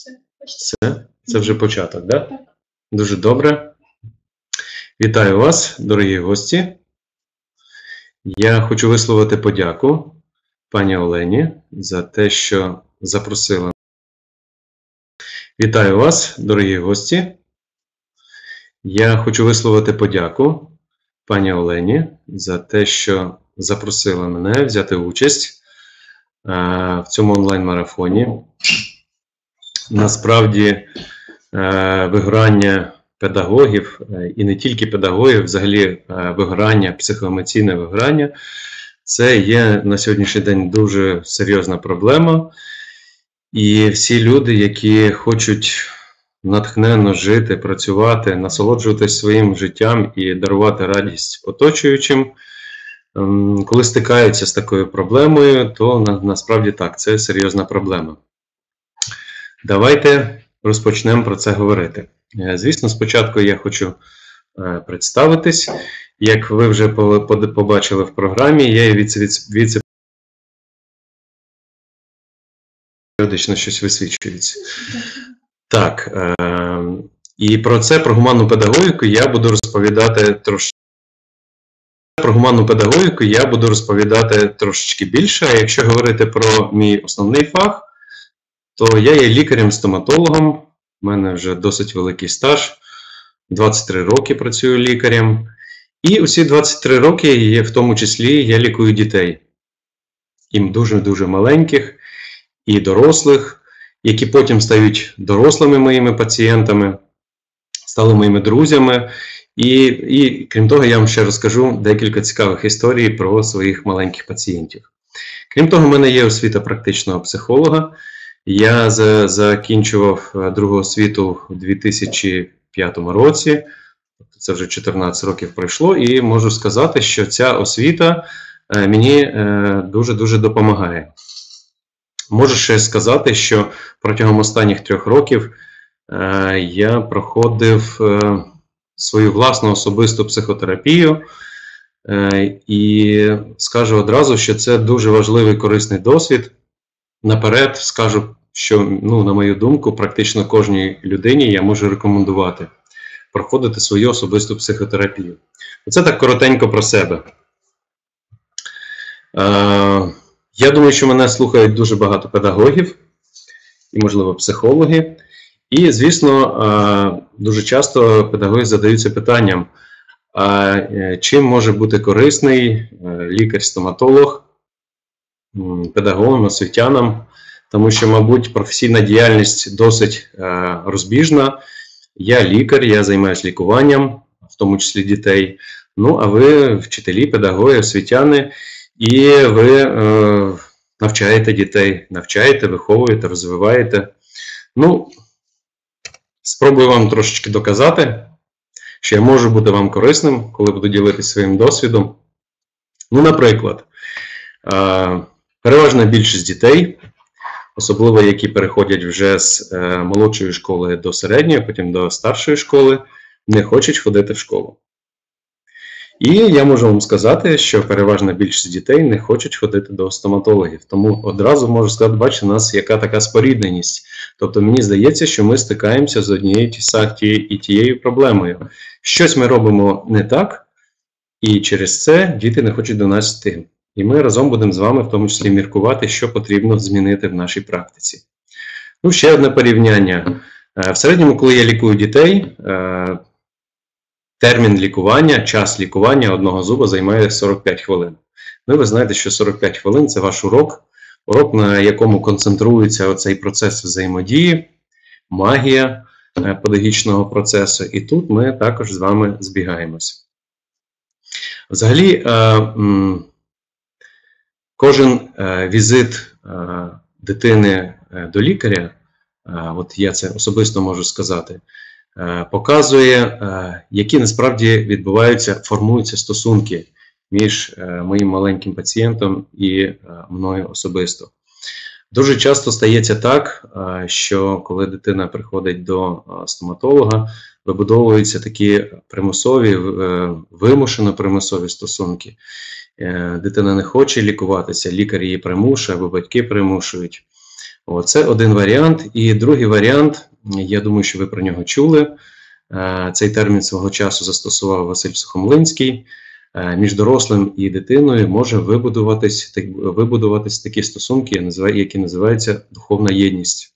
Все. Все, це вже початок, да? Так. Дуже добре. Вітаю вас, дорогі гості. Я хочу висловити подяку пані Олені за те, що запросила. Вітаю вас, дорогі гості. Я хочу висловити подяку пані Олені за те, що запросила мене взяти участь в цьому онлайн-марафоні. Насправді, е, вигорання педагогів е, і не тільки педагогів, взагалі е, вигорання, психоемоційне вигорання це є на сьогоднішній день дуже серйозна проблема. І всі люди, які хочуть натхненно жити, працювати, насолоджуватись своїм життям і дарувати радість оточуючим, ем, коли стикаються з такою проблемою, то на, насправді так, це серйозна проблема. Давайте розпочнемо про це говорити. Е, Звісно, спочатку я хочу е, представитись. Як ви вже по- по- побачили в програмі, я є віце, віце періодично щось висвічується. Так, е, і про це, про гуманну педагогіку, я буду розповідати трошки. Про гуманну педагогіку я буду розповідати трошечки більше. А якщо говорити про мій основний фах, то я є лікарем-стоматологом. У мене вже досить великий стаж. 23 роки працюю лікарем. І усі 23 роки, в тому числі, я лікую дітей. Їм дуже-дуже маленьких і дорослих, які потім стають дорослими моїми пацієнтами, стали моїми друзями. І, і крім того, я вам ще розкажу декілька цікавих історій про своїх маленьких пацієнтів. Крім того, в мене є освіта практичного психолога. Я за- закінчував е, другу освіту у 2005 році. Тобто Це вже 14 років пройшло, і можу сказати, що ця освіта е, мені дуже-дуже допомагає. Можу ще сказати, що протягом останніх трьох років е, я проходив свою власну особисту психотерапію. І скажу одразу, що це дуже важливий корисний досвід. Наперед скажу, що, ну, на мою думку, практично кожній людині я можу рекомендувати проходити свою особисту психотерапію. Це так коротенько про себе. Е, я думаю, що мене слухають дуже багато педагогів і, можливо, психологи. І, звісно, е, дуже часто педагоги задаються питанням, а е, чим може бути корисний е, лікар-стоматолог педагогам, освітянам, тому що, мабуть, професійна діяльність досить е, розбіжна. Я лікар, я займаюся лікуванням, в тому числі дітей. Ну, а ви вчителі, педагоги, освітяни, і ви е, навчаєте дітей, навчаєте, виховуєте, розвиваєте. Ну, спробую вам трошечки доказати, що я можу бути вам корисним, коли буду ділитися своїм досвідом. Ну, наприклад, е, переважна більшість дітей, особливо які переходять вже з е, молодшої школи до середньої, потім до старшої школи, не хочуть ходити в школу. І я можу вам сказати, що переважна більшість дітей не хочуть ходити до стоматологів. Тому одразу можу сказати, бачите, у нас яка така спорідненість. Тобто мені здається, що ми стикаємося з однією і тією проблемою. Щось ми робимо не так, і через це діти не хочуть до нас йти. І ми разом будемо з вами в тому числі міркувати, що потрібно змінити в нашій практиці. Ну, ще одне порівняння. Е, В середньому, коли я лікую дітей, е, термін лікування, час лікування одного зуба займає 45 хвилин. Ну, ви знаєте, що 45 хвилин це ваш урок, урок, на якому концентрується оцей процес взаємодії, магія е, педагогічного процесу. І тут ми також з вами збігаємося. Взагалі, кожен е, візит е, дитини е, до лікаря, от я це особисто можу сказати, показує, які насправді відбуваються, формуються стосунки між моїм маленьким пацієнтом і мною особисто. Дуже часто стається так, що коли дитина приходить до стоматолога, вибудовуються такі примусові, вимушено примусові стосунки. Е, Дитина не хоче лікуватися, лікар її примушує або батьки примушують. О, Це один варіант. І другий варіант, я думаю, що ви про нього чули. Е, Цей термін свого часу застосував Василь Сухомлинський. Е, Між дорослим і дитиною може вибудуватись, вибудуватись такі стосунки, які називаються духовна єдність.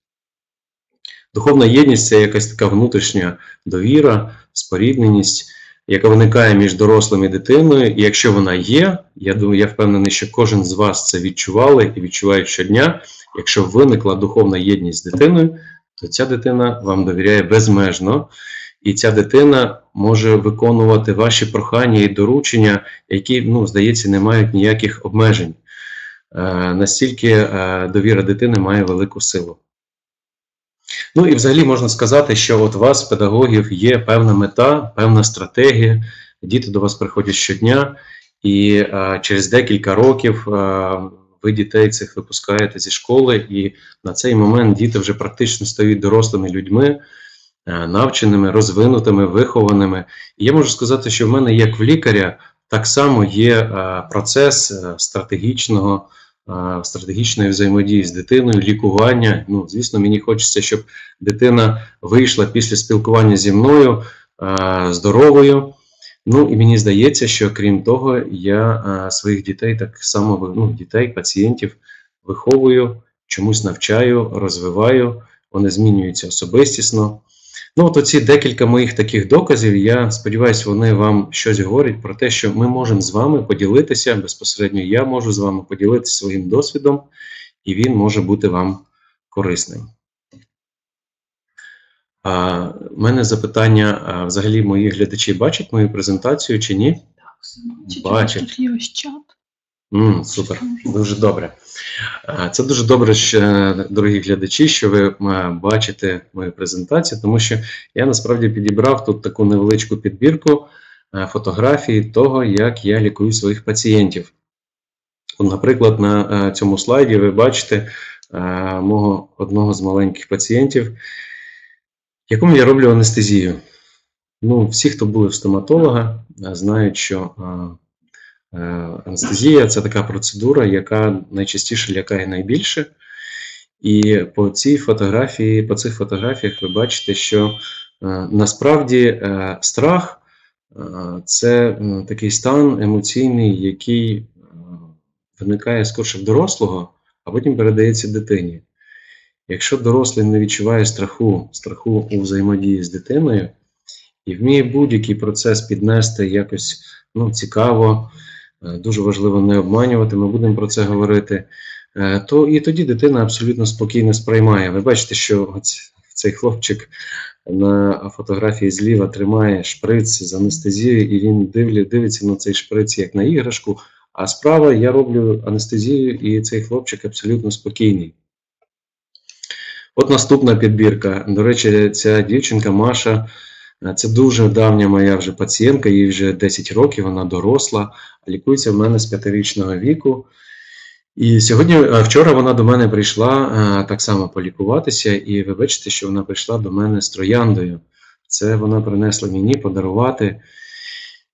Духовна єдність це якась така внутрішня довіра, спорідненість, яка виникає між дорослим і дитиною. І якщо вона є, я думаю, я впевнений, що кожен з вас це відчували і відчувають щодня. Якщо виникла духовна єдність з дитиною, то ця дитина вам довіряє безмежно, і ця дитина може виконувати ваші прохання і доручення, які, ну, здається, не мають ніяких обмежень. Е, Настільки е, довіра дитини має велику силу. Ну і взагалі можна сказати, що от у вас, педагогів, є певна мета, певна стратегія. Діти до вас приходять щодня, і е, через декілька років е, ви дітей цих випускаєте зі школи, і на цей момент діти вже практично стають дорослими людьми, е, навченими, розвинутими, вихованими. І я можу сказати, що в мене, як в лікаря, так само є е, процес е, стратегічного. Стратегічної взаємодії з дитиною, лікування. Ну, звісно, мені хочеться, щоб дитина вийшла після спілкування зі мною здоровою. Ну і мені здається, що крім того, я своїх дітей так само ну, дітей, пацієнтів виховую, чомусь навчаю, розвиваю, вони змінюються особистісно. Ну, от оці декілька моїх таких доказів, я сподіваюся, вони вам щось говорять про те, що ми можемо з вами поділитися безпосередньо. Я можу з вами поділитися своїм досвідом, і він може бути вам корисним. А, в мене запитання: а, взагалі мої глядачі бачать мою презентацію чи ні? Так. Бачить. Тут є ось чат. М, супер, дуже добре. Це дуже добре, що, дорогі глядачі, що ви е, бачите мою презентацію, тому що я насправді підібрав тут таку невеличку підбірку е, фотографій того, як я лікую своїх пацієнтів. Наприклад, на е, цьому слайді ви бачите мого одного з маленьких пацієнтів, якому я роблю анестезію. Ну, всі, хто були в стоматолога, знають, що Анестезія це така процедура, яка найчастіше лякає найбільше. І по цій фотографії, по цих фотографіях ви бачите, що е, насправді е, страх е, це такий стан емоційний, який е, виникає скорше в дорослого, а потім передається дитині. Якщо дорослий не відчуває страху, страху у взаємодії з дитиною і вміє будь-який процес піднести якось ну, цікаво, Е, Дуже важливо не обманювати, ми будемо про це говорити. Е, То і тоді дитина абсолютно спокійно сприймає. Ви бачите, що цей хлопчик на фотографії зліва тримає шприц з анестезією, і він дивиться на цей шприц як на іграшку. А справа я роблю анестезію, і цей хлопчик абсолютно спокійний. От наступна підбірка. До речі, ця дівчинка Маша. Е, Це дуже давня моя вже пацієнтка, їй вже 10 років, вона доросла, лікується в мене з п'ятирічного віку. І сьогодні, е, вчора вона до мене прийшла е, так само полікуватися, і ви бачите, що вона прийшла до мене з трояндою. Це вона принесла мені подарувати.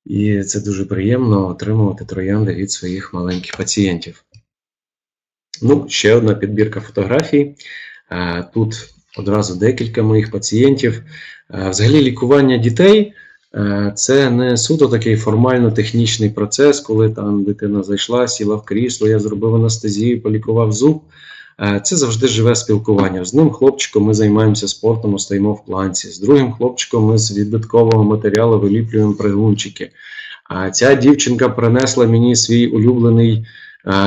І це дуже приємно отримувати троянди від своїх маленьких пацієнтів. Ну, ще одна підбірка фотографій. Тут одразу декілька моїх пацієнтів. Е, Взагалі, лікування дітей е, це не суто такий формально-технічний процес, коли там дитина зайшла, сіла в крісло, я зробив анестезію, полікував зуб. Е, Це завжди живе спілкування. З одним хлопчиком ми займаємося спортом, стоїмо в планці. З другим хлопчиком ми з відбиткового матеріалу виліплюємо пригунчики. А ця дівчинка принесла мені свій улюблений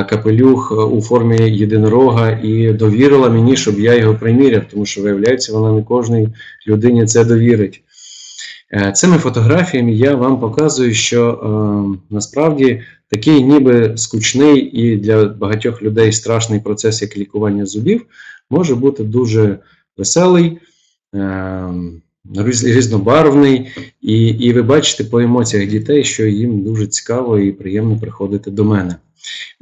капелюх е, у формі єдинорога і довірила мені, щоб я його приміряв, тому що, виявляється, вона не кожній людині це довірить. Е, Цими фотографіями я вам показую, що е, насправді такий ніби скучний і для багатьох людей страшний процес, як лікування зубів, може бути дуже веселий, е, різнобарвний, і, і ви бачите по емоціях дітей, що їм дуже цікаво і приємно приходити до мене.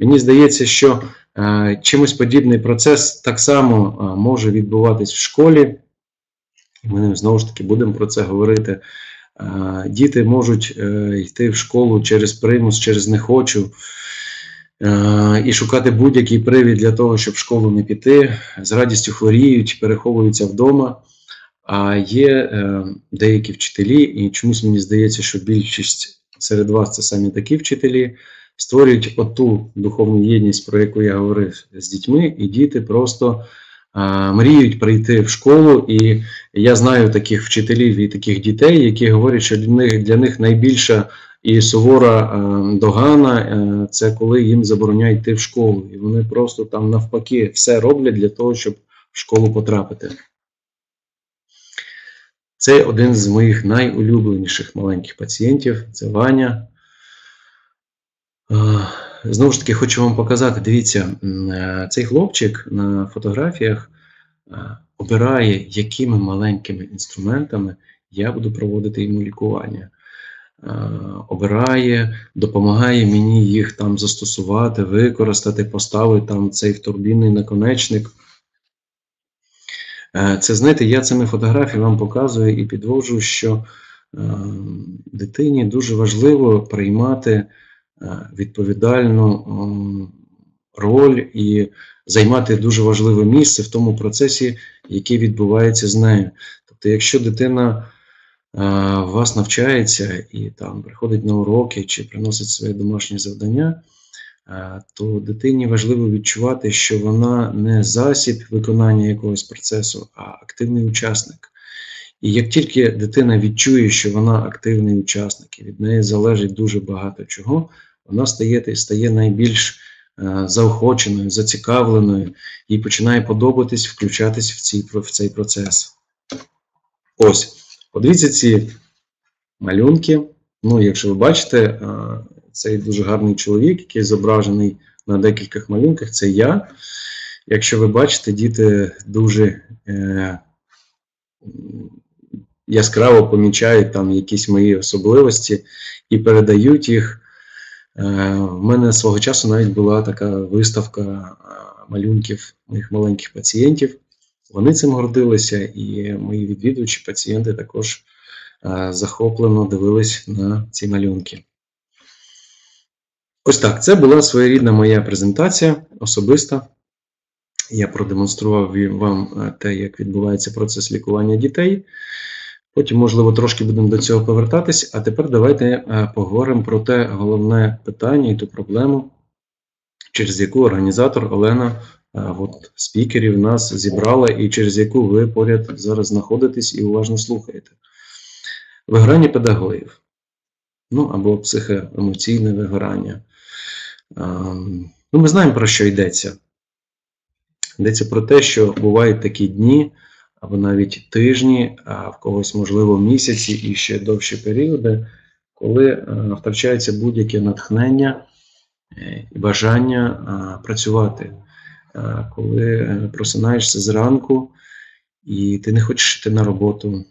Мені здається, що е, чимось подібний процес так само е, може відбуватись в школі. Ми знову ж таки будемо про це говорити. Е, Діти можуть е, йти в школу через примус, через не хочу. Е, і шукати будь-який привід для того, щоб в школу не піти, з радістю хворіють, переховуються вдома. А є е, деякі вчителі, і чомусь мені здається, що більшість серед вас це самі такі вчителі, створюють оту духовну єдність, про яку я говорив з дітьми, і діти просто е, мріють прийти в школу. І я знаю таких вчителів і таких дітей, які говорять, що для них, для них найбільша і сувора е, догана е, це коли їм забороняють йти в школу. І вони просто там навпаки все роблять для того, щоб в школу потрапити. Це один з моїх найулюбленіших маленьких пацієнтів це Ваня. Знову ж таки, хочу вам показати, дивіться, е, цей хлопчик на фотографіях е, обирає, якими маленькими інструментами я буду проводити йому лікування. Обирає, допомагає мені їх там застосувати, використати, поставити там цей турбінний наконечник. Е, Це знаєте, я цими фотографіями вам показую і підводжу, що е, дитині дуже важливо приймати е, відповідальну роль і займати дуже важливе місце в тому процесі, який відбувається з нею. Тобто, якщо дитина вас навчається і там приходить на уроки чи приносить своє домашнє завдання, то дитині важливо відчувати, що вона не засіб виконання якогось процесу, а активний учасник. І як тільки дитина відчує, що вона активний учасник, і від неї залежить дуже багато чого, вона стає, стає найбільш е, заохоченою, зацікавленою, їй починає подобатись включатись в, цей, в цей процес. Ось, подивіться ці малюнки. Ну, якщо ви бачите, е, цей дуже гарний чоловік, який зображений на декількох малюнках, це я. Якщо ви бачите, діти дуже е, яскраво помічають там якісь мої особливості і передають їх. Е, В мене свого часу навіть була така виставка е, малюнків моїх маленьких пацієнтів. Вони цим гордилися, і мої відвідувачі, пацієнти також е, захоплено дивились на ці малюнки. Ось так, це була своєрідна моя презентація особиста. Я продемонстрував вам е, те, як відбувається процес лікування дітей. Потім, можливо, трошки будемо до цього повертатись. А тепер давайте е, поговоримо про те головне питання і ту проблему, через яку організатор Олена, е, от спікерів нас зібрала, і через яку ви поряд зараз знаходитесь і уважно слухаєте. Вигорання педагогів. Ну або психоемоційне вигорання. Ем, Ну, ми знаємо, про що йдеться. Йдеться про те, що бувають такі дні, або навіть тижні, а в когось, можливо, місяці і ще довші періоди, коли е, втрачається будь-яке натхнення е, і бажання е, працювати. Е, Коли е, просинаєшся зранку і ти не хочеш йти на роботу,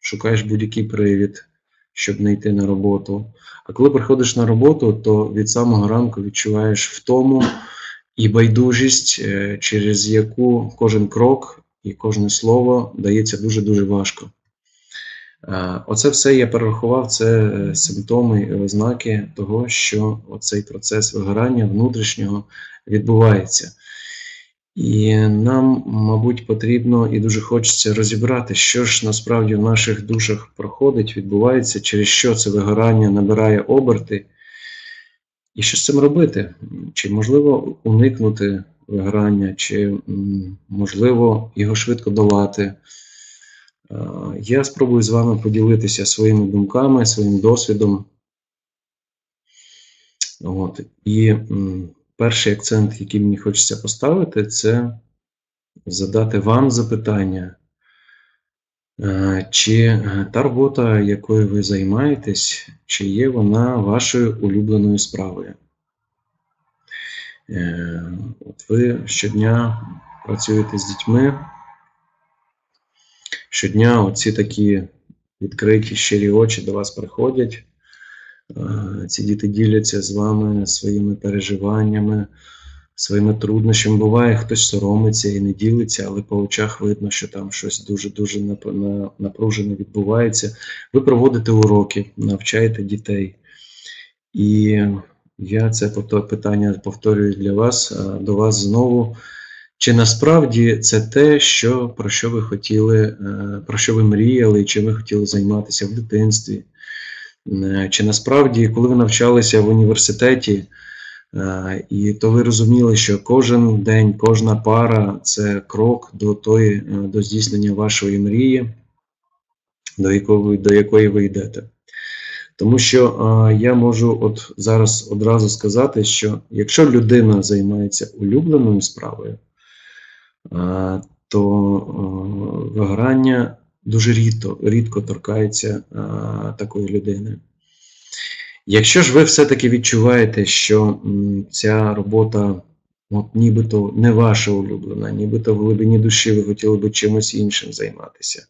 шукаєш будь-який привід, щоб не йти на роботу. А коли приходиш на роботу, то від самого ранку відчуваєш втому і байдужість, е, через яку кожен крок і кожне слово дається дуже-дуже важко. Е, Оце все я перерахував, це е, симптоми і ознаки того, що оцей процес вигорання внутрішнього відбувається. І нам, мабуть, потрібно і дуже хочеться розібрати, що ж насправді в наших душах проходить, відбувається, через що це вигорання набирає оберти, і що з цим робити? Чи можливо уникнути вигорання, чи можливо його швидко долати? Е, Я спробую з вами поділитися своїми думками, своїм досвідом. От. І перший акцент, який мені хочеться поставити, це задати вам запитання, е, чи е, та робота, якою ви займаєтесь, чи є вона вашою улюбленою справою? Е, От ви щодня працюєте з дітьми, щодня оці такі відкриті щирі очі до вас приходять. Е, Ці діти діляться з вами своїми переживаннями, своїми труднощами. Буває, хтось соромиться і не ділиться, але по очах видно, що там щось дуже-дуже напружене відбувається. Ви проводите уроки, навчаєте дітей. І я це питання повторюю для вас, е, до вас знову. Чи насправді це те, що, про що ви хотіли, е, про що ви мріяли, і чим ви хотіли займатися в дитинстві? Е, Чи насправді, коли ви навчалися в університеті, е, і то ви розуміли, що кожен день, кожна пара це крок до тої, е, до здійснення вашої мрії, до якої до якої ви йдете? Тому що я можу от зараз одразу сказати, що якщо людина займається улюбленою справою, то вигорання дуже рідко, рідко торкається е, такої людини. Якщо ж ви все-таки відчуваєте, що м, ця робота от, нібито не ваша улюблена, нібито в глибині душі ви хотіли би чимось іншим займатися,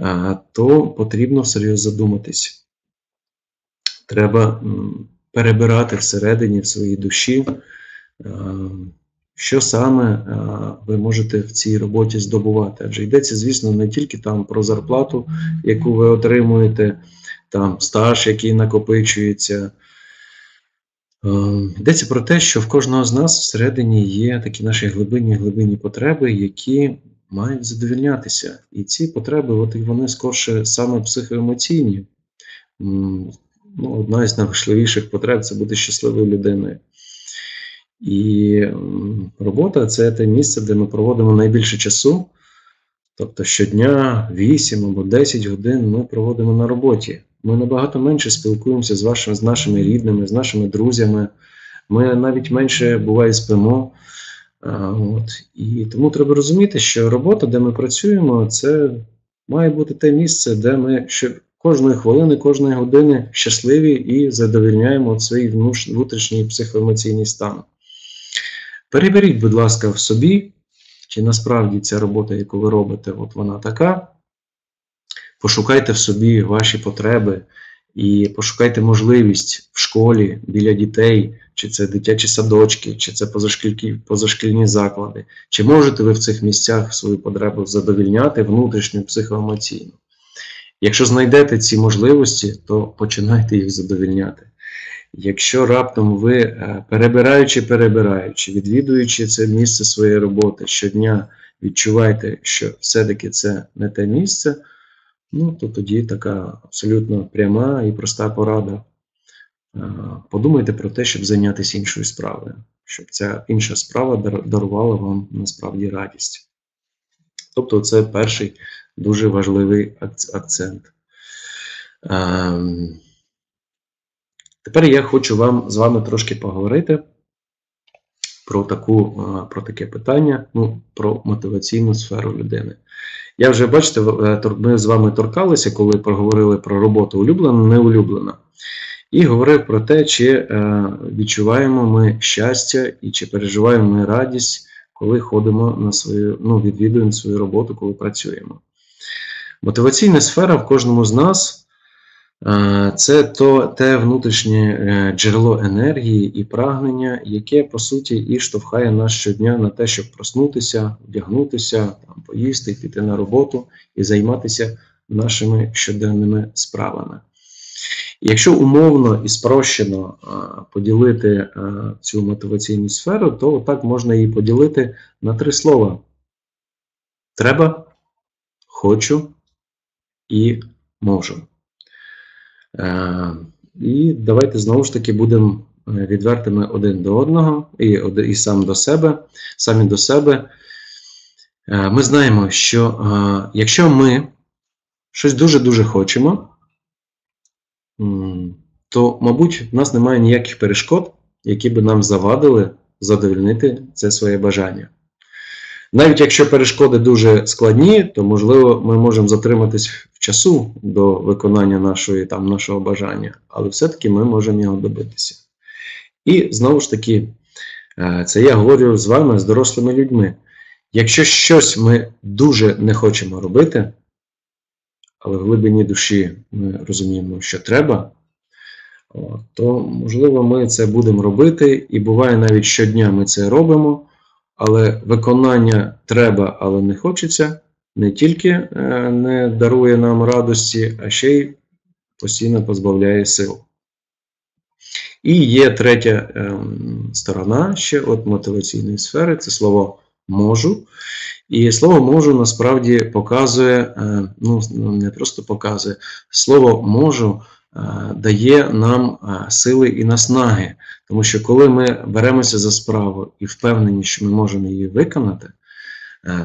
е, то потрібно всерйоз задуматись треба м, перебирати всередині в своїй душі, е, що саме е, ви можете в цій роботі здобувати. Адже йдеться, звісно, не тільки там про зарплату, яку ви отримуєте, там стаж, який накопичується. Е, Йдеться про те, що в кожного з нас всередині є такі наші глибинні глибинні потреби, які мають задовільнятися. І ці потреби, от вони скорше саме психоемоційні. Ну, одна із найважливіших потреб це бути щасливою людиною. І робота це те місце, де ми проводимо найбільше часу. Тобто щодня 8 або 10 годин ми проводимо на роботі. Ми набагато менше спілкуємося з, вашими, з нашими рідними, з нашими друзями. Ми навіть менше буває спимо. А, от. І тому треба розуміти, що робота, де ми працюємо, це має бути те місце, де ми кожної хвилини, кожної години щасливі і задовільняємо свій внутрішній психоемоційний стан. Переберіть, будь ласка, в собі, чи насправді ця робота, яку ви робите, от вона така. Пошукайте в собі ваші потреби і пошукайте можливість в школі біля дітей, чи це дитячі садочки, чи це позашкільні, заклади. Чи можете ви в цих місцях свою потребу задовільняти внутрішню психоемоційну? Якщо знайдете ці можливості, то починайте їх задовільняти. Якщо раптом ви, е, перебираючи, перебираючи, відвідуючи це місце своєї роботи щодня, відчуваєте, що все-таки це не те місце, ну то тоді така абсолютно пряма і проста порада. Е, Подумайте про те, щоб зайнятися іншою справою, щоб ця інша справа дарувала вам насправді радість. Тобто, це перший дуже важливий акц- акцент. Тепер я хочу вам з вами трошки поговорити про, таку, е, про таке питання, ну, про мотиваційну сферу людини. Я вже бачите, е, ми з вами торкалися, коли проговорили про роботу улюблена, не улюблена. І говорив про те, чи е, відчуваємо ми щастя і чи переживаємо ми радість, коли ходимо на свою, ну, відвідуємо свою роботу, коли працюємо. Мотиваційна сфера в кожному з нас це то, те внутрішнє е, джерело енергії і прагнення, яке по суті і штовхає нас щодня на те, щоб проснутися, вдягнутися, там, поїсти, піти на роботу і займатися нашими щоденними справами. Якщо умовно і спрощено поділити цю мотиваційну сферу, то так можна її поділити на три слова: треба, хочу і можу. Е, І давайте знову ж таки будемо е, відвертими один до одного і, і сам до себе, самі до себе. Е, Ми знаємо, що якщо ми щось дуже-дуже хочемо, то, мабуть, в нас немає ніяких перешкод, які би нам завадили задовольнити це своє бажання. Навіть якщо перешкоди дуже складні, то можливо ми можемо затриматись в часу до виконання нашої, там, нашого бажання, але все-таки ми можемо його добитися. І знову ж таки, е, це я говорю з вами, з дорослими людьми. Якщо щось ми дуже не хочемо робити, але в глибині душі ми розуміємо, що треба, то можливо ми це будемо робити, і буває навіть щодня ми це робимо, але виконання треба, але не хочеться, не тільки е, не дарує нам радості, а ще й постійно позбавляє сил. І є третя ем, сторона ще от мотиваційної сфери це слово можу. І слово можу насправді показує, е, ну не просто показує, слово можу дає нам е, сили і наснаги. Тому що коли ми беремося за справу і впевнені, що ми можемо її виконати,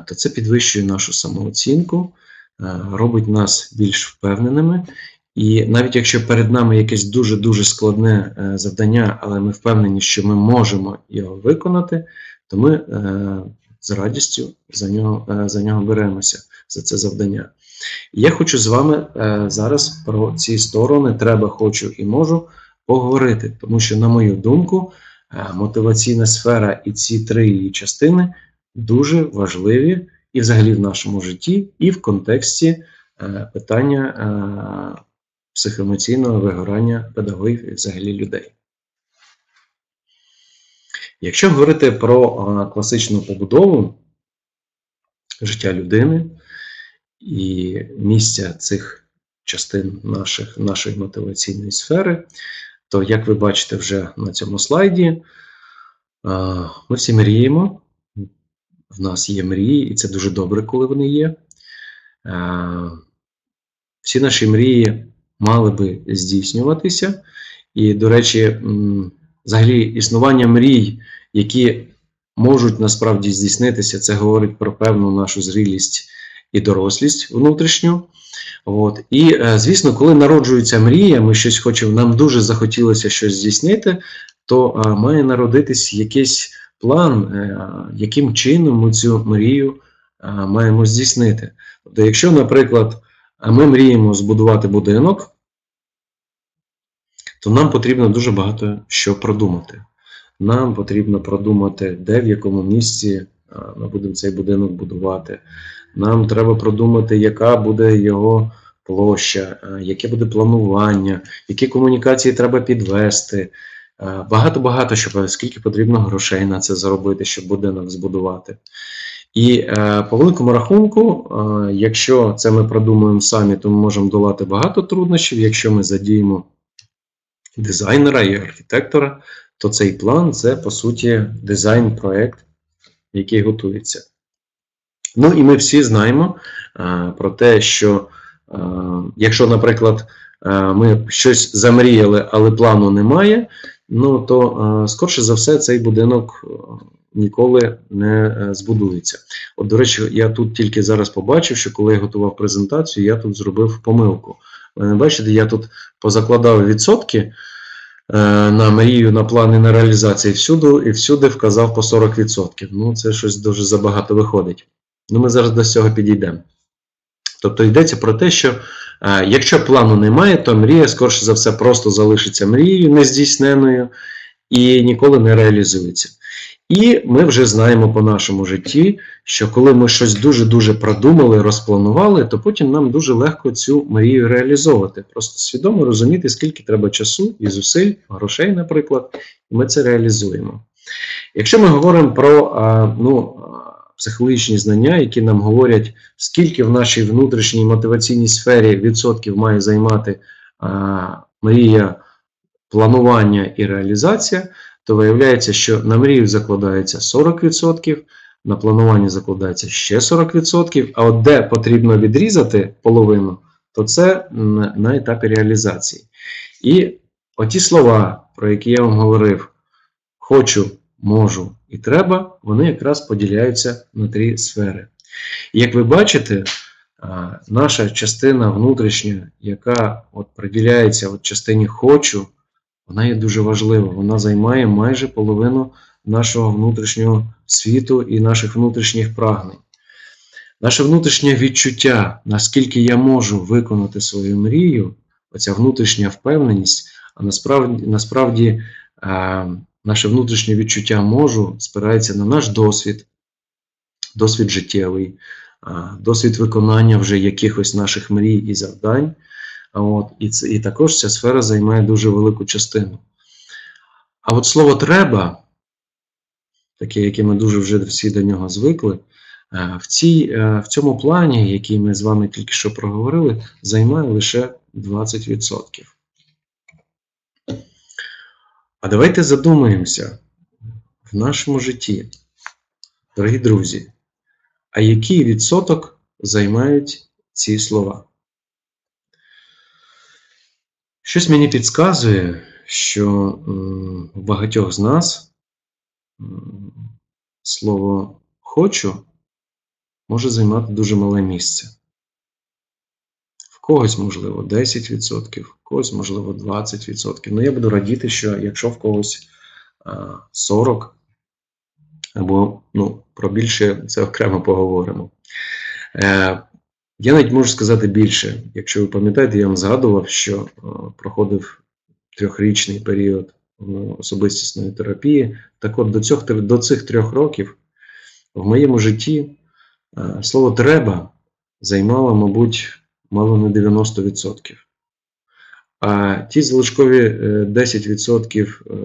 то це підвищує нашу самооцінку, робить нас більш впевненими. І навіть якщо перед нами якесь дуже-дуже складне завдання, але ми впевнені, що ми можемо його виконати, то ми з радістю за нього е, за нього беремося, за це завдання. Я хочу з вами е, зараз про ці сторони треба, хочу і можу поговорити, тому що, на мою думку, е, мотиваційна сфера і ці три її частини дуже важливі і взагалі в нашому житті, і в контексті питання психоемоційного вигорання педагогів і взагалі людей. Якщо говорити про класичну побудову життя людини і місця цих частин наших, нашої мотиваційної сфери, то, як ви бачите вже на цьому слайді, ми всі мріємо. В нас є мрії, і це дуже добре, коли вони є. Всі наші мрії мали би здійснюватися. І, до речі, взагалі існування мрій, які можуть насправді здійснитися, це говорить про певну нашу зрілість і дорослість внутрішню. От. І, е, звісно, коли народжується мрія, ми щось хочемо, нам дуже захотілося щось здійснити, то е, має народитись якийсь план, е, яким чином ми цю мрію маємо здійснити. Тобто, якщо, наприклад, ми мріємо збудувати будинок, то нам потрібно дуже багато що продумати. Нам потрібно продумати, де в якому місці ми будемо цей будинок будувати. Нам треба продумати, яка буде його площа, яке буде планування, які комунікації треба підвести. Багато-багато, що скільки потрібно грошей на це заробити, щоб будинок збудувати. І е, по великому рахунку, е, якщо це ми продумуємо самі, то ми можемо долати багато труднощів. Якщо ми задіємо дизайнера і архітектора, то цей план це, по суті, дизайн-проект, який готується. Ну і ми всі знаємо а, про те, що а, якщо, наприклад, а, ми щось замріяли, але плану немає, ну то а, скорше за все цей будинок ніколи не збудується. От, до речі, я тут тільки зараз побачив, що коли я готував презентацію, я тут зробив помилку. Бачите, я тут позакладав відсотки е, на мрію, на плани на реалізацію всюди і всюди вказав по 40%. Ну, це щось дуже забагато виходить. Ну, Ми зараз до цього підійдемо. Тобто йдеться про те, що е, якщо плану немає, то мрія, скорше за все, просто залишиться мрією нездійсненою і ніколи не реалізується. І ми вже знаємо по нашому житті, що коли ми щось дуже-дуже продумали, розпланували, то потім нам дуже легко цю мрію реалізовувати. Просто свідомо розуміти, скільки треба часу і зусиль, грошей, наприклад, і ми це реалізуємо. Якщо ми говоримо про ну, психологічні знання, які нам говорять, скільки в нашій внутрішній мотиваційній сфері відсотків має займати мрія планування і реалізація, то виявляється, що на мрію закладається 40%, на планування закладається ще 40%, а от де потрібно відрізати половину, то це на етапі реалізації. І оті слова, про які я вам говорив, хочу, можу і треба, вони якраз поділяються на три сфери. Як ви бачите, наша частина внутрішня, яка от приділяється от частині хочу, вона є дуже важлива. Вона займає майже половину нашого внутрішнього світу і наших внутрішніх прагнень. Наше внутрішнє відчуття, наскільки я можу виконати свою мрію, оця внутрішня впевненість, а насправді насправді наше внутрішнє відчуття можу спирається на наш досвід, досвід життєвий, досвід виконання вже якихось наших мрій і завдань. От, І це, і також ця сфера займає дуже велику частину. А от слово треба, таке, яке ми дуже вже всі до нього звикли, е, в цій, е, в цьому плані, який ми з вами тільки що проговорили, займає лише 20%. А давайте задумаємося в нашому житті, дорогі друзі, а який відсоток займають ці слова? Щось мені підказує, що в багатьох з нас слово хочу може займати дуже мале місце. В когось, можливо, 10%, в когось, можливо, 20%. Ну, я буду радіти, що якщо в когось 40%, або ну, про більше це окремо поговоримо. Е, я навіть можу сказати більше. Якщо ви пам'ятаєте, я вам згадував, що е, проходив трьохрічний період ну, особистісної терапії. Так от до цих, до цих трьох років в моєму житті е, слово треба займало, мабуть, мало не 90%. А ті залишкові е, 10%, е,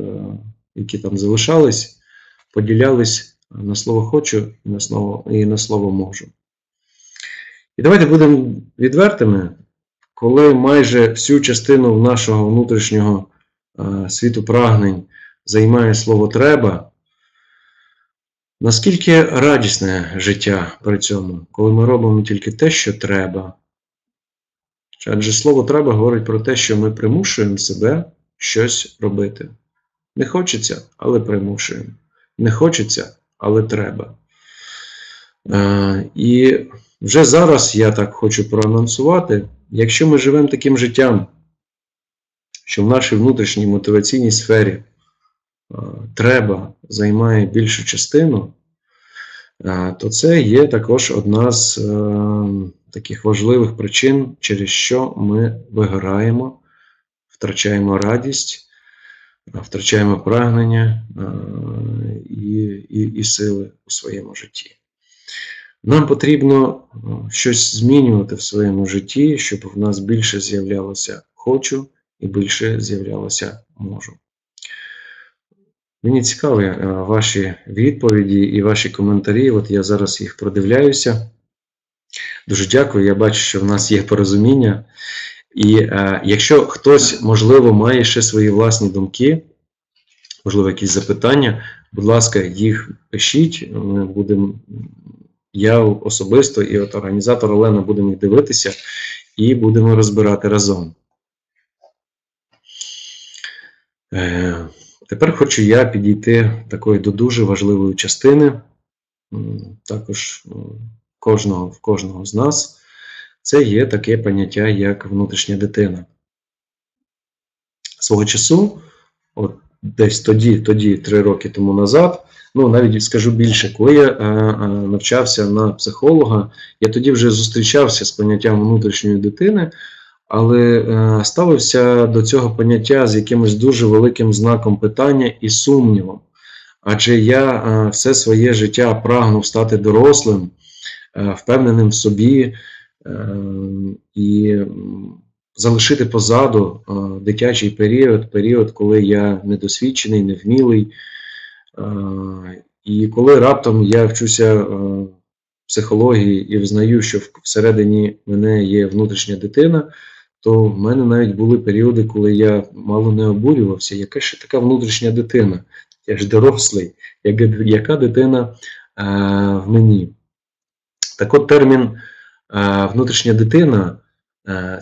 які там залишались, поділялись на слово хочу і на слово, і на слово можу. І давайте будемо відвертими, коли майже всю частину нашого внутрішнього е, світу прагнень займає слово треба, наскільки радісне життя при цьому, коли ми робимо тільки те, що треба. Адже слово треба говорить про те, що ми примушуємо себе щось робити. Не хочеться, але примушуємо. Не хочеться, але треба. Е, і вже зараз я так хочу проанонсувати, якщо ми живемо таким життям, що в нашій внутрішній мотиваційній сфері треба займає більшу частину, то це є також одна з е, таких важливих причин, через що ми вигораємо, втрачаємо радість, втрачаємо прагнення і, і, і сили у своєму житті. Нам потрібно е, щось змінювати в своєму житті, щоб в нас більше з'являлося хочу і більше з'являлося можу. Мені цікаві е, ваші відповіді і ваші коментарі. От я зараз їх продивляюся. Дуже дякую. Я бачу, що в нас є порозуміння. І е, якщо хтось, можливо, має ще свої власні думки, можливо, якісь запитання, будь ласка, їх пишіть. Ми будемо я особисто і от організатор Олена будемо дивитися і будемо розбирати разом. Е, Тепер хочу я підійти такої до дуже важливої частини, також кожного, в кожного з нас. Це є таке поняття, як внутрішня дитина. Свого часу, от десь тоді, тоді, три роки тому назад, Ну, навіть скажу більше, коли я е, е, навчався на психолога, я тоді вже зустрічався з поняттям внутрішньої дитини, але е, ставився до цього поняття з якимось дуже великим знаком питання і сумнівом. Адже я все своє життя прагнув стати дорослим, впевненим в собі і залишити позаду дитячий період, період, коли я недосвідчений, невмілий. І коли раптом я вчуся психології і взнаю, що всередині мене є внутрішня дитина, то в мене навіть були періоди, коли я мало не обурювався, яка ще така внутрішня дитина? Я ж дорослий, яка дитина в мені? Так от термін внутрішня дитина Е,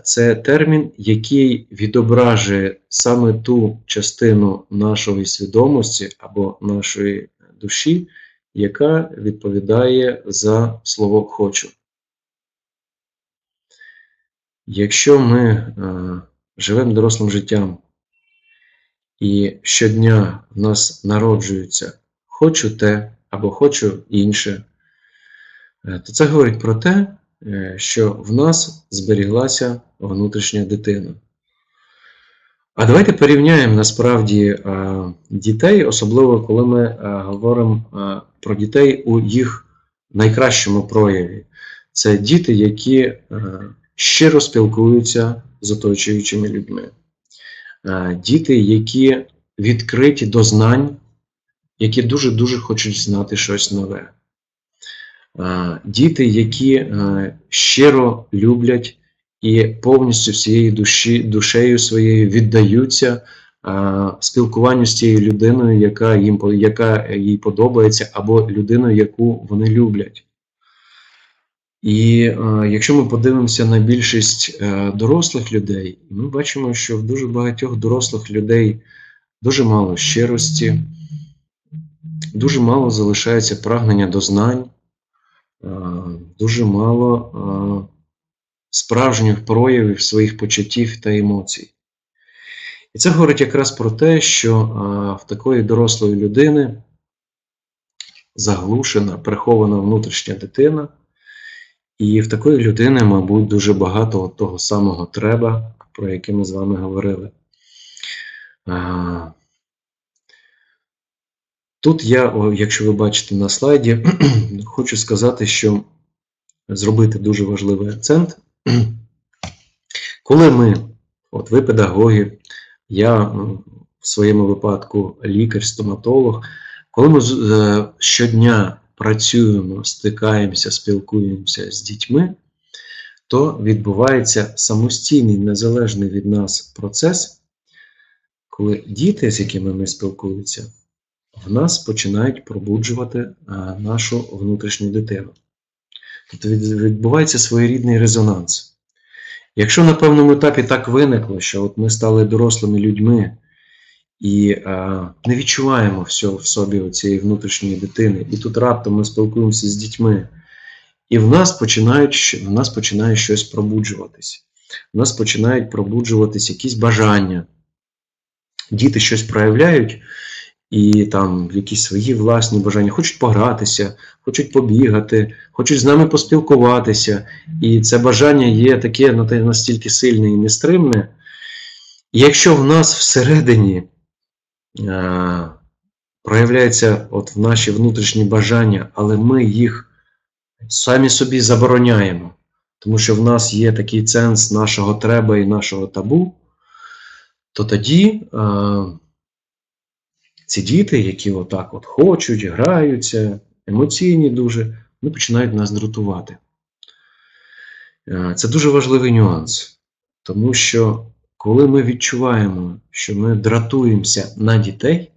це термін, який відображує саме ту частину нашої свідомості або нашої душі, яка відповідає за слово хочу. Якщо ми е, живемо дорослим життям, і щодня в нас народжується хочу те або хочу інше, е, то це говорить про те, Е, що в нас зберіглася внутрішня дитина. А давайте порівняємо насправді е, дітей, особливо коли ми е, говоримо про дітей у їх найкращому прояві. Це діти, які щиро спілкуються з оточуючими людьми. Діти, які відкриті до знань, які дуже-дуже хочуть знати щось нове. Діти, які е, щиро люблять і повністю всією душі, душею своєю віддаються спілкуванню з тією людиною, яка їм яка їй подобається, або людиною, яку вони люблять. І е, якщо ми подивимося на більшість е, дорослих людей, ми бачимо, що в дуже багатьох дорослих людей дуже мало щирості, дуже мало залишається прагнення до знань, дуже мало справжніх проявів своїх почуттів та емоцій. І це говорить якраз про те, що в такої дорослої людини заглушена, прихована внутрішня дитина. І в такої людини, мабуть, дуже багато того самого треба, про яке ми з вами говорили. Тут я, якщо ви бачите на слайді, хочу сказати, що зробити дуже важливий акцент. Коли ми, от ви педагоги, я в своєму випадку лікар-стоматолог, коли ми е, щодня працюємо, стикаємося, спілкуємося з дітьми, то відбувається самостійний, незалежний від нас процес, коли діти, з якими ми спілкуємося, в нас починають пробуджувати е, нашу внутрішню дитину. Тобто відбувається своєрідний резонанс. Якщо на певному етапі так виникло, що от ми стали дорослими людьми і е, не відчуваємо всього в собі цієї внутрішньої дитини, і тут раптом ми спілкуємося з дітьми, і в нас починають, в нас починає щось пробуджуватись. В нас починають пробуджуватись якісь бажання. Діти щось проявляють, і там якісь свої власні бажання, хочуть погратися, хочуть побігати, хочуть з нами поспілкуватися. І це бажання є таке настільки сильне і нестримне. Якщо в нас всередині е, проявляється от в наші внутрішні бажання, але ми їх самі собі забороняємо, тому що в нас є такий ценз нашого треба і нашого табу, то тоді е, ці діти, які отак от хочуть, граються, емоційні дуже, вони починають нас дратувати. Е, Це дуже важливий нюанс, тому що коли ми відчуваємо, що ми дратуємося на дітей,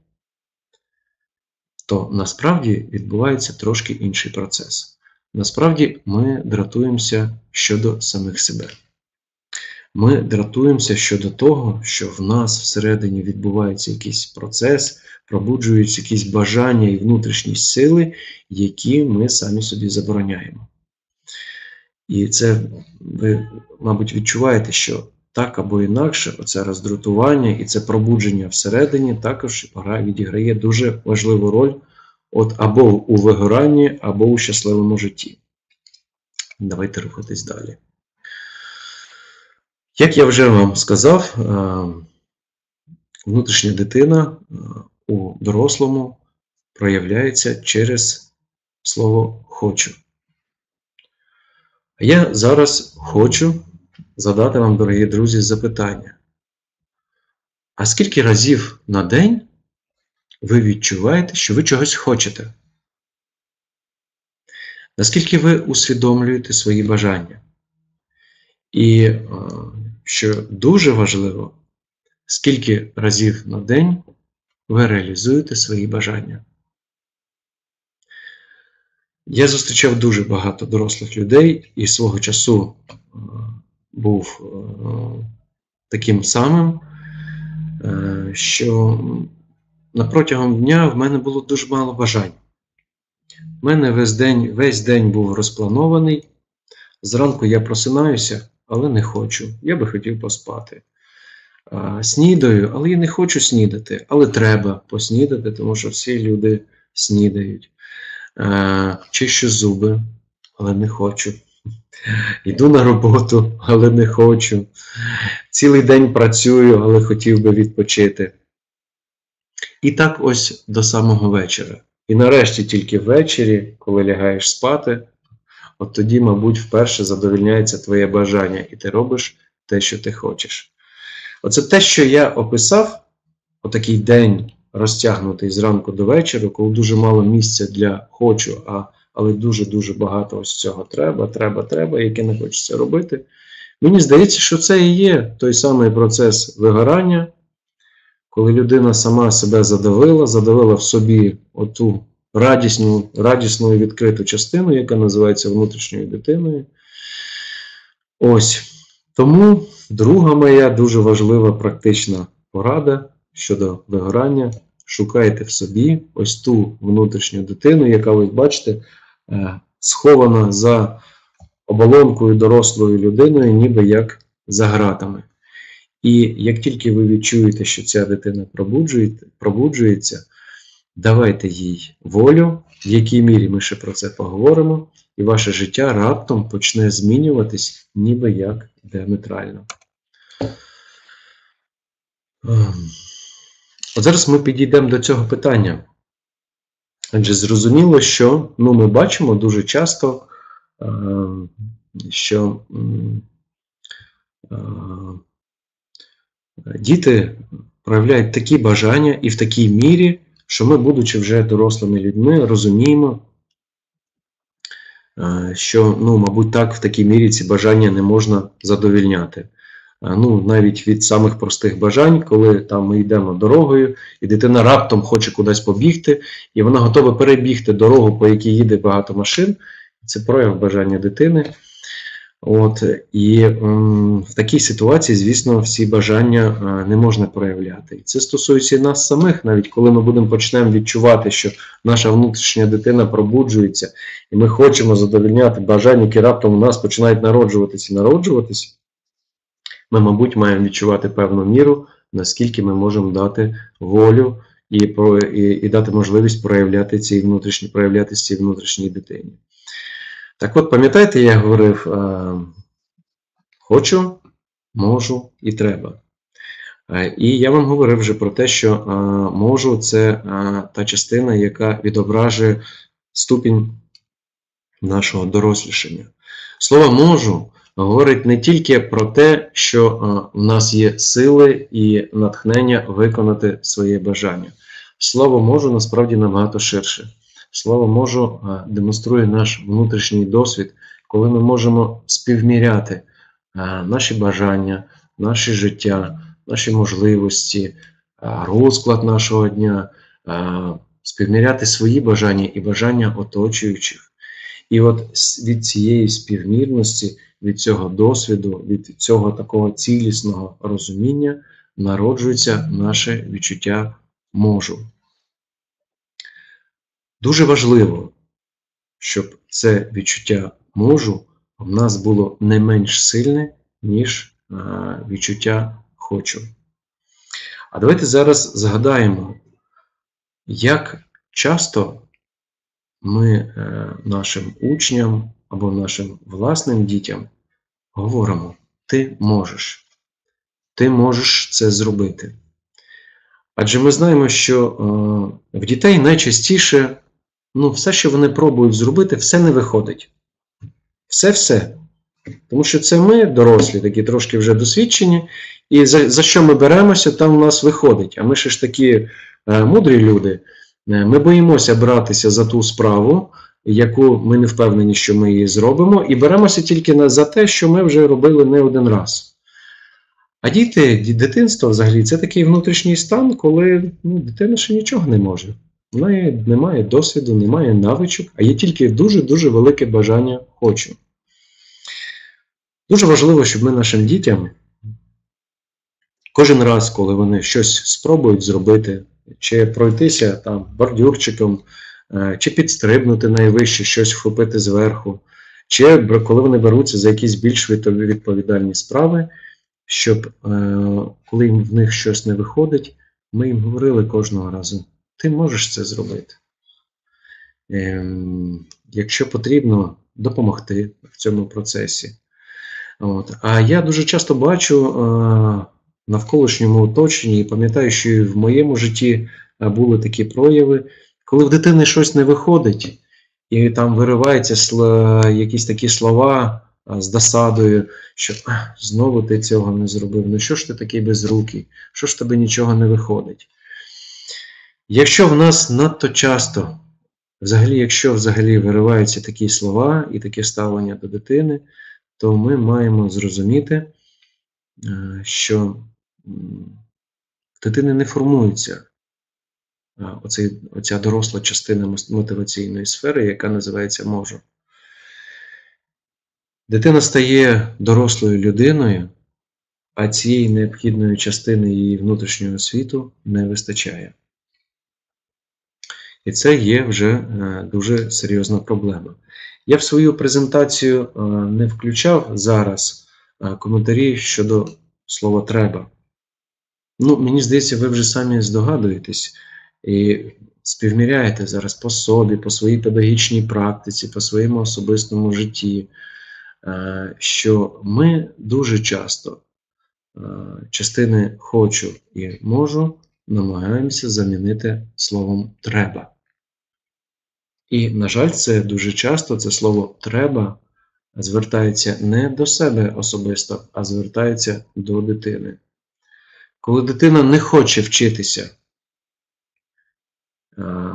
то насправді відбувається трошки інший процес. Насправді ми дратуємося щодо самих себе. Ми дратуємося щодо того, що в нас всередині відбувається якийсь процес, пробуджуються якісь бажання і внутрішні сили, які ми самі собі забороняємо. І це ви, мабуть, відчуваєте, що так або інакше, оце роздратування і це пробудження всередині також гра- відіграє дуже важливу роль от або у вигоранні, або у щасливому житті. Давайте рухатись далі. Як я вже вам сказав, внутрішня дитина у дорослому проявляється через слово хочу. Я зараз хочу задати вам, дорогі друзі, запитання. А скільки разів на день ви відчуваєте, що ви чогось хочете? Наскільки ви усвідомлюєте свої бажання? І е, що дуже важливо, скільки разів на день ви реалізуєте свої бажання? Я зустрічав дуже багато дорослих людей і свого часу е, був е, таким самим, е, що протягом дня в мене було дуже мало бажань. У мене весь день, весь день був розпланований. Зранку я просинаюся, але не хочу. Я би хотів поспати. Снідаю, але я не хочу снідати, але треба поснідати, тому що всі люди снідають. А, Чищу зуби, але не хочу. Йду на роботу, але не хочу. Цілий день працюю, але хотів би відпочити. І так ось до самого вечора. І нарешті тільки ввечері, коли лягаєш спати, от тоді, мабуть, вперше задовільняється твоє бажання, і ти робиш те, що ти хочеш. Оце те, що я описав, отакий день розтягнутий зранку до вечора, коли дуже мало місця для хочу, а, але дуже-дуже багато ось цього треба, треба, треба, яке не хочеться робити. Мені здається, що це і є той самий процес вигорання, коли людина сама себе задавила, задавила в собі оту радісну, радісну і відкриту частину, яка називається внутрішньою дитиною. Ось. Тому друга моя дуже важлива практична порада щодо вигорання. Шукайте в собі ось ту внутрішню дитину, яка, ви бачите, е, схована за оболонкою дорослої людиною, ніби як за гратами. І як тільки ви відчуєте, що ця дитина пробуджується, давайте їй волю, в якій мірі ми ще про це поговоримо, і ваше життя раптом почне змінюватись ніби як діаметрально. Ем. От зараз ми підійдемо до цього питання. Адже зрозуміло, що ну, ми бачимо дуже часто, ем, що е, діти проявляють такі бажання і в такій мірі, що ми, будучи вже дорослими людьми, розуміємо, е, що, ну, мабуть, так в такій мірі ці бажання не можна задовільняти. Ну, навіть від самих простих бажань, коли там ми йдемо дорогою, і дитина раптом хоче кудись побігти, і вона готова перебігти дорогу, по якій їде багато машин. Це прояв бажання дитини. От, І м, в такій ситуації, звісно, всі бажання а, не можна проявляти. І це стосується і нас самих, навіть коли ми будемо почнемо відчувати, що наша внутрішня дитина пробуджується, і ми хочемо задовільняти бажання, які раптом у нас починають народжуватися і народжуватися, ми, мабуть, маємо відчувати певну міру, наскільки ми можемо дати волю і і, і дати можливість проявляти ці внутрішні, проявлятися цій внутрішній дитині. Так от, пам'ятаєте, я говорив: е, хочу, можу і треба. Е, і я вам говорив вже про те, що е, можу це та частина, яка відображує ступінь нашого дорослішання. Слово можу говорить не тільки про те, що в нас є сили і натхнення виконати своє бажання. Слово можу насправді набагато ширше. Слово можу демонструє наш внутрішній досвід, коли ми можемо співміряти наші бажання, наше життя, наші можливості, розклад нашого дня, співміряти свої бажання і бажання оточуючих. І от від цієї співмірності, від цього досвіду, від цього такого цілісного розуміння народжується наше відчуття можу. Дуже важливо, щоб це відчуття можу в нас було не менш сильне, ніж відчуття хочу. А давайте зараз згадаємо, як часто ми е, нашим учням або нашим власним дітям говоримо: ти можеш, ти можеш це зробити. Адже ми знаємо, що е, в дітей найчастіше ну, все, що вони пробують зробити, все не виходить. Все-все. Тому що це ми, дорослі, такі трошки вже досвідчені, і за за що ми беремося, там у нас виходить. А ми ще ж такі е, мудрі люди. Е, ми боїмося братися за ту справу, яку ми не впевнені, що ми її зробимо, і беремося тільки за те, що ми вже робили не один раз. А діти, дитинство взагалі це такий внутрішній стан, коли ну, дитина ще нічого не може. В неї немає досвіду, немає навичок, а є тільки дуже-дуже велике бажання хочу. Дуже важливо, щоб ми нашим дітям кожен раз, коли вони щось спробують зробити, чи пройтися там бордюрчиком, е, чи підстрибнути найвище, щось вхопити зверху, чи коли вони беруться за якісь більш відповідальні справи, щоб е, коли в них щось не виходить, ми їм говорили кожного разу. Ти можеш це зробити. Ем, якщо потрібно, допомогти в цьому процесі. От. А я дуже часто бачу е, навколишньому оточенні, і пам'ятаю, що і в моєму житті е, були такі прояви, коли в дитини щось не виходить, і там вириваються якісь такі слова з досадою, що знову ти цього не зробив. Ну що ж ти такий безрукий? Що ж тебе нічого не виходить? Якщо в нас надто часто, взагалі, якщо взагалі вириваються такі слова і таке ставлення до дитини, то ми маємо зрозуміти, е, що в дитини не формується оцей, оця доросла частина мотиваційної сфери, яка називається можу. Дитина стає дорослою людиною, а цієї необхідної частини її внутрішнього світу не вистачає. І це є вже е, дуже серйозна проблема. Я в свою презентацію е, не включав зараз е, коментарі щодо слова треба. Ну, Мені здається, ви вже самі здогадуєтесь і співміряєте зараз по собі, по своїй педагогічній практиці, по своєму особистому житті, що ми дуже часто частини хочу і можу намагаємося замінити словом треба. І, на жаль, це дуже часто це слово треба звертається не до себе особисто, а звертається до дитини. Коли дитина не хоче вчитися,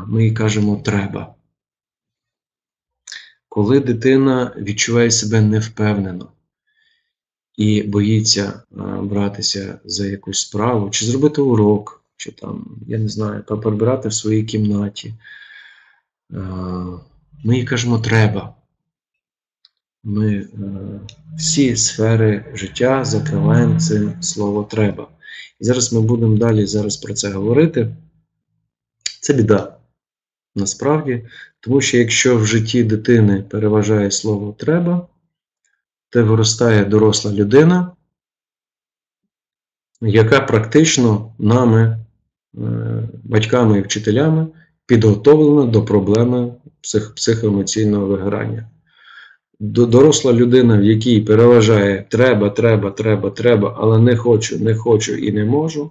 ми їй кажемо треба. Коли дитина відчуває себе невпевнено і боїться братися за якусь справу, чи зробити урок, чи там, я не знаю, прибирати в своїй кімнаті. Ми їй кажемо треба. Ми е, всі сфери життя закриваємо цим слово треба. Зараз ми будемо далі зараз про це говорити. Це біда. Насправді, тому що якщо в житті дитини переважає слово треба, то виростає доросла людина, яка практично нами, е, батьками і вчителями, підготовлена до проблеми псих, психоемоційного вигорання. Доросла людина, в якій переважає треба, треба, треба, треба, але не хочу, не хочу і не можу.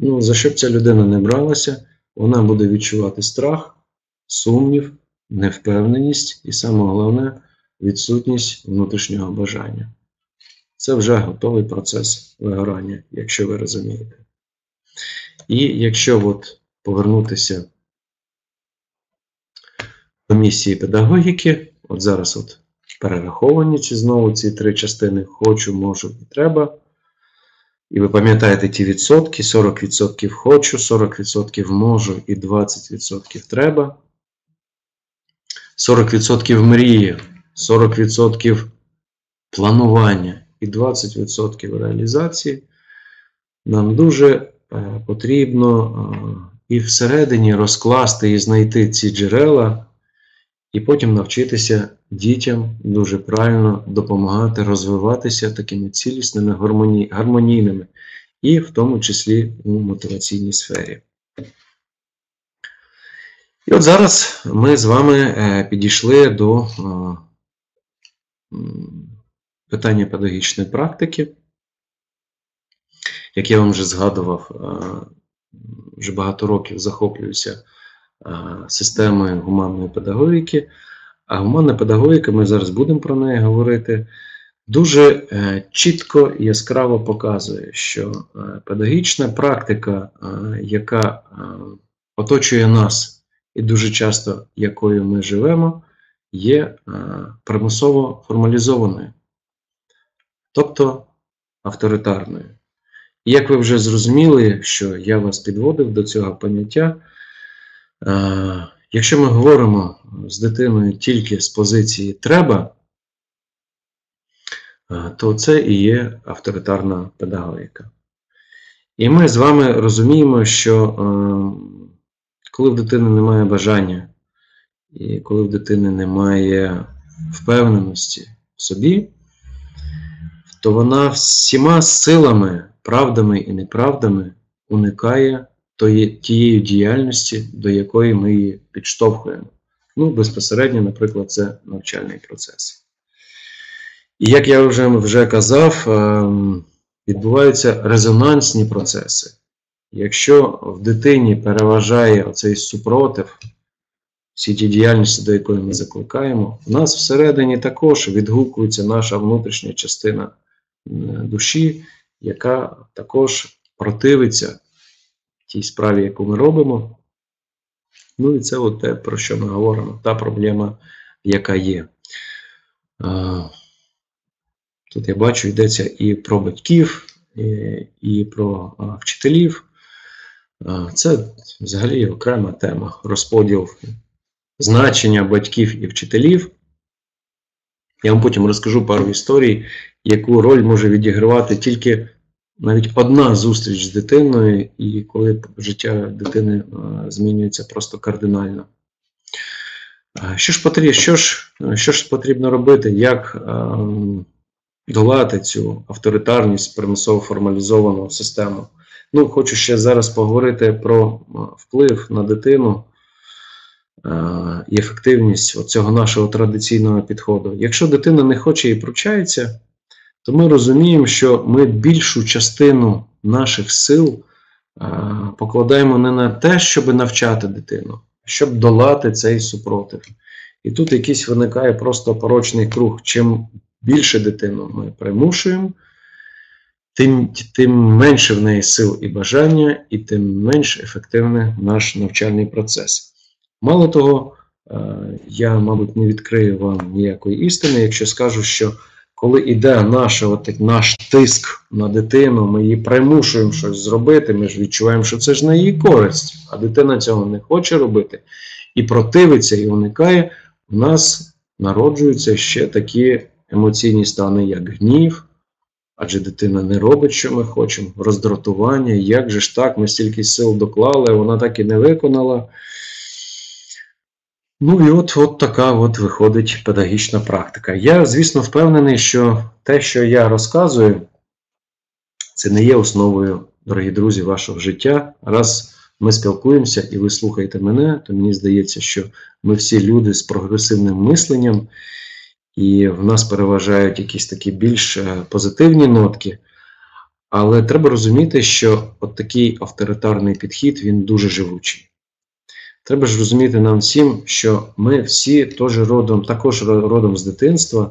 Ну, За що б ця людина не бралася, вона буде відчувати страх, сумнів, невпевненість і саме головне відсутність внутрішнього бажання. Це вже готовий процес вигорання, якщо ви розумієте. І якщо от повернутися до місії педагогіки, от зараз от перераховані ці знову ці три частини хочу, можу і треба. І ви пам'ятаєте ті відсотки: 40% хочу, 40% можу і 20% треба. 40% мрії, 40% планування і 20% реалізації. Нам дуже е, потрібно е, і всередині розкласти і знайти ці джерела, і потім навчитися дітям дуже правильно допомагати розвиватися такими цілісними, гармонійними, і в тому числі у мотиваційній сфері. І от зараз ми з вами е, підійшли до питання педагогічної практики. Як я вам вже згадував, вже багато років захоплююся системою гуманної педагогіки. А гуманна педагогіка, ми зараз будемо про неї говорити, дуже е, чітко і яскраво показує, що е, педагогічна практика, е, яка оточує нас і дуже часто якою ми живемо, є примусово формалізованою, тобто авторитарною. І як ви вже зрозуміли, що я вас підводив до цього поняття, якщо ми говоримо з дитиною тільки з позиції треба, то це і є авторитарна педагогіка. І ми з вами розуміємо, що коли в дитини немає бажання, і коли в дитини немає впевненості в собі, то вона всіма силами, правдами і неправдами уникає тієї діяльності, до якої ми її підштовхуємо. Ну, безпосередньо, наприклад, це навчальний процес. І як я вже вже казав, ем, відбуваються резонансні процеси. Якщо в дитині переважає оцей супротив, всі ті діяльності, до якої ми закликаємо, у нас всередині також відгукується наша внутрішня частина душі, яка також противиться тій справі, яку ми робимо. Ну і це от те, про що ми говоримо, та проблема, яка є. Тут я бачу, йдеться і про батьків, і про вчителів. Це взагалі окрема тема. Розподіл значення батьків і вчителів. Я вам потім розкажу пару історій, яку роль може відігравати тільки навіть одна зустріч з дитиною, і коли життя дитини змінюється просто кардинально. Що ж потрібно, що ж, що ж потрібно робити? Як а, долати цю авторитарність, примусово формалізовану систему? Ну, хочу ще зараз поговорити про вплив на дитину і ефективність цього нашого традиційного підходу. Якщо дитина не хоче і пручається, то ми розуміємо, що ми більшу частину наших сил покладаємо не на те, щоб навчати дитину, а щоб долати цей супротив. І тут якийсь виникає просто порочний круг. Чим більше дитину ми примушуємо, тим, тим менше в неї сил і бажання, і тим менш ефективний наш навчальний процес. Мало того, е, я, мабуть, не відкрию вам ніякої істини, якщо скажу, що коли йде наш, от, наш тиск на дитину, ми її примушуємо щось зробити, ми ж відчуваємо, що це ж на її користь, а дитина цього не хоче робити і противиться, і уникає, у нас народжуються ще такі емоційні стани, як гнів, адже дитина не робить, що ми хочемо, роздратування, як же ж так, ми стільки сил доклали, вона так і не виконала. Ну і от, от така от виходить педагогічна практика. Я, звісно, впевнений, що те, що я розказую, це не є основою, дорогі друзі, вашого життя. Раз ми спілкуємося і ви слухаєте мене, то мені здається, що ми всі люди з прогресивним мисленням, і в нас переважають якісь такі більш е, позитивні нотки. Але треба розуміти, що от такий авторитарний підхід він дуже живучий. Треба ж розуміти нам всім, що ми всі теж родом, також родом з дитинства,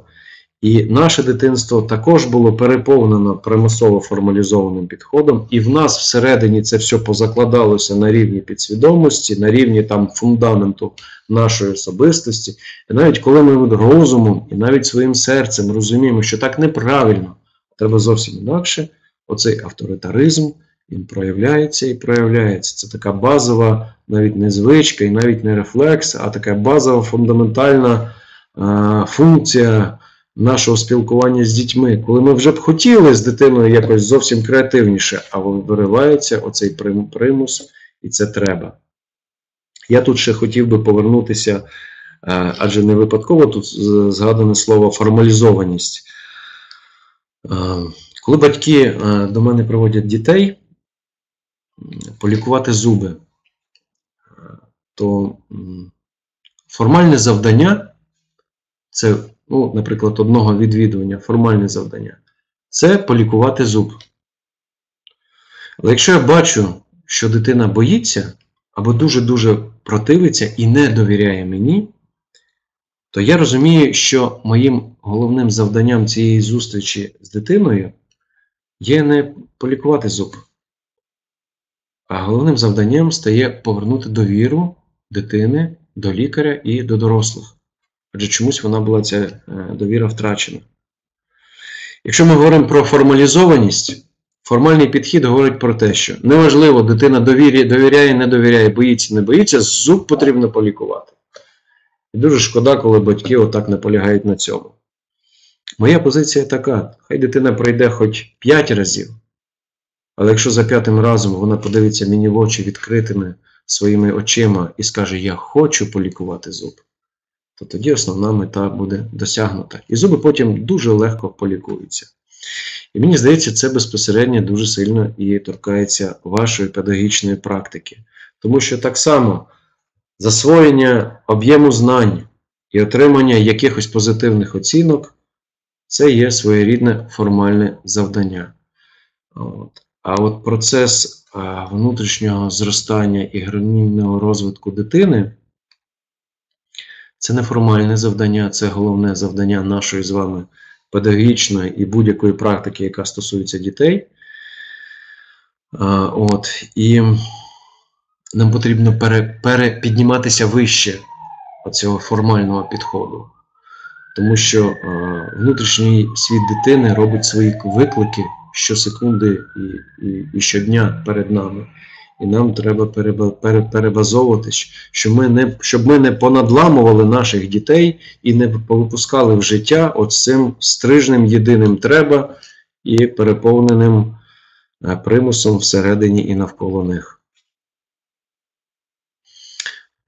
і наше дитинство також було переповнено примусово формалізованим підходом, і в нас всередині це все позакладалося на рівні підсвідомості, на рівні там фундаменту нашої особистості. І навіть коли ми розумом і навіть своїм серцем розуміємо, що так неправильно, треба зовсім інакше, оцей авторитаризм. Він проявляється і проявляється. Це така базова, навіть не звичка і навіть не рефлекс, а така базова фундаментальна а, функція нашого спілкування з дітьми. Коли ми вже б хотіли з дитиною якось зовсім креативніше, а виривається оцей примус, і це треба. Я тут ще хотів би повернутися, а, адже не випадково тут згадане слово формалізованість. А, коли батьки до мене приводять дітей, полікувати зуби, то формальне завдання це, ну, наприклад, одного відвідування, формальне завдання це полікувати зуб. Але якщо я бачу, що дитина боїться або дуже-дуже противиться і не довіряє мені, то я розумію, що моїм головним завданням цієї зустрічі з дитиною є не полікувати зуб. А головним завданням стає повернути довіру дитини до лікаря і до дорослих. Адже чомусь вона була ця е, довіра втрачена. Якщо ми говоримо про формалізованість, формальний підхід говорить про те, що неважливо, дитина довіряє, довіряє, не довіряє, боїться, не боїться, зуб потрібно полікувати. І дуже шкода, коли батьки отак наполягають на цьому. Моя позиція така: хай дитина пройде хоч 5 разів. Але якщо за п'ятим разом вона подивиться мені в очі відкритими своїми очима і скаже, я хочу полікувати зуб, то тоді основна мета буде досягнута. І зуби потім дуже легко полікуються. І мені здається, це безпосередньо дуже сильно і торкається вашої педагогічної практики. Тому що так само засвоєння об'єму знань і отримання якихось позитивних оцінок це є своєрідне формальне завдання. От. А от процес внутрішнього зростання і гармонійного розвитку дитини це неформальне завдання, це головне завдання нашої з вами педагогічної і будь-якої практики, яка стосується дітей. От, І нам потрібно пере, перепідніматися вище цього формального підходу. Тому що внутрішній світ дитини робить свої виклики щосекунди і, і, і щодня перед нами. і нам треба переба- перебазовуватись, що ми не, щоб ми не понадламували наших дітей і не повипускали в життя от цим стрижним єдиним треба і переповненим е, примусом всередині і навколо них.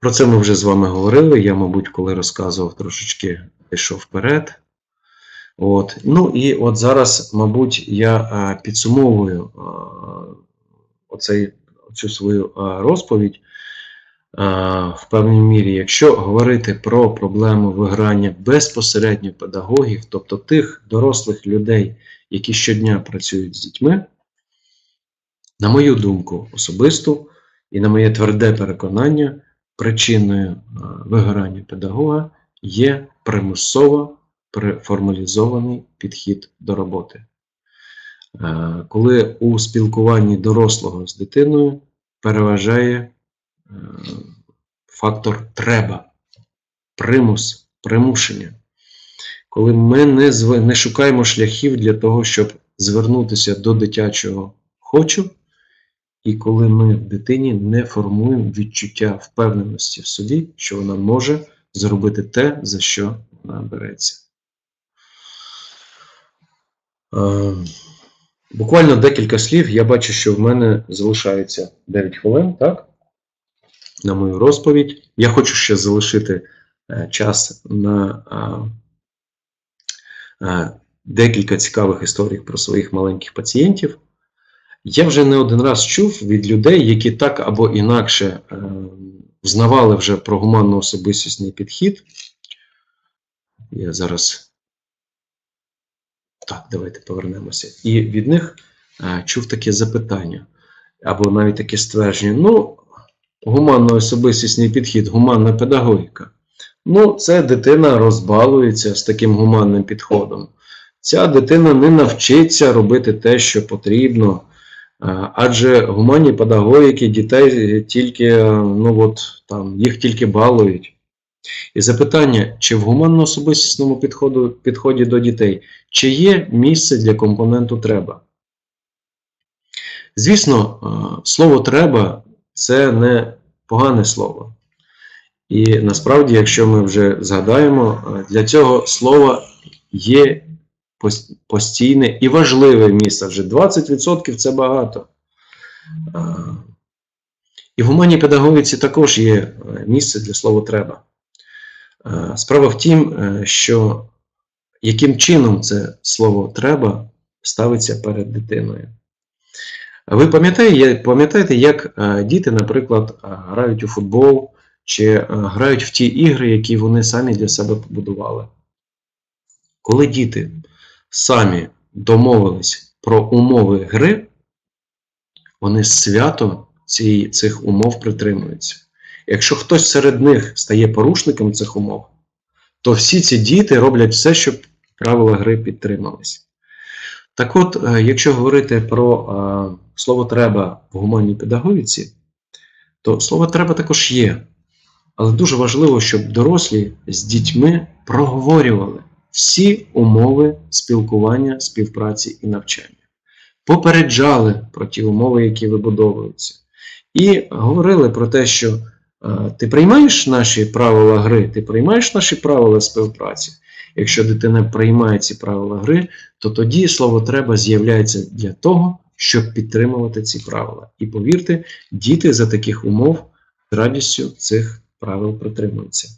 Про це ми вже з вами говорили. Я, мабуть, коли розказував, трошечки пішов вперед. От. Ну і от зараз, мабуть, я е, підсумовую е, оцей, цю свою е, розповідь в певній мірі. Якщо говорити про проблему виграння безпосередньо педагогів, тобто тих дорослих людей, які щодня працюють з дітьми, на мою думку особисту і на моє тверде переконання, причиною вигорання педагога є примусово преформалізований підхід до роботи. Е, Коли у спілкуванні дорослого з дитиною переважає е, фактор треба, примус, примушення. Коли ми не, зв- не шукаємо шляхів для того, щоб звернутися до дитячого хочу, і коли ми в дитині не формуємо відчуття впевненості в собі, що вона може зробити те, за що вона береться. Е, Буквально декілька слів. Я бачу, що в мене залишається 9 хвилин, так? На мою розповідь. Я хочу ще залишити е, час на е, декілька цікавих історій про своїх маленьких пацієнтів. Я вже не один раз чув від людей, які так або інакше взнавали вже про гуманно-особистісний підхід. Я зараз. Так, давайте повернемося. І від них е, чув таке запитання, або навіть таке ствердження. Ну, гуманно-особистісний підхід, гуманна педагогіка. Ну, це дитина розбалується з таким гуманним підходом. Ця дитина не навчиться робити те, що потрібно. Е, Адже гуманні педагогіки дітей тільки, е, ну от, там, їх тільки балують. І запитання, чи в гуманно-особистісному підходу, підході до дітей, чи є місце для компоненту треба? Звісно, слово треба це не погане слово. І насправді, якщо ми вже згадаємо, для цього слова є постійне і важливе місце. Вже 20% це багато. І в гуманній педагогіці також є місце для слова треба. Е, Справа в тім, е, що яким чином це слово треба ставиться перед дитиною. Ви пам'ятаєте, як е, діти, наприклад, грають у футбол чи грають в ті ігри, які вони самі для себе побудували? Коли діти самі домовились про умови гри, вони свято цих умов притримуються. Якщо хтось серед них стає порушником цих умов, то всі ці діти роблять все, щоб правила гри підтримались. Так от, е, якщо говорити про е, слово треба в гуманній педагогіці, то слово треба також є. Але дуже важливо, щоб дорослі з дітьми проговорювали всі умови спілкування, співпраці і навчання. Попереджали про ті умови, які вибудовуються. І говорили про те, що ти приймаєш наші правила гри, ти приймаєш наші правила співпраці. Якщо дитина приймає ці правила гри, то тоді слово треба з'являється для того, щоб підтримувати ці правила. І повірте, діти за таких умов з радістю цих правил притримуються.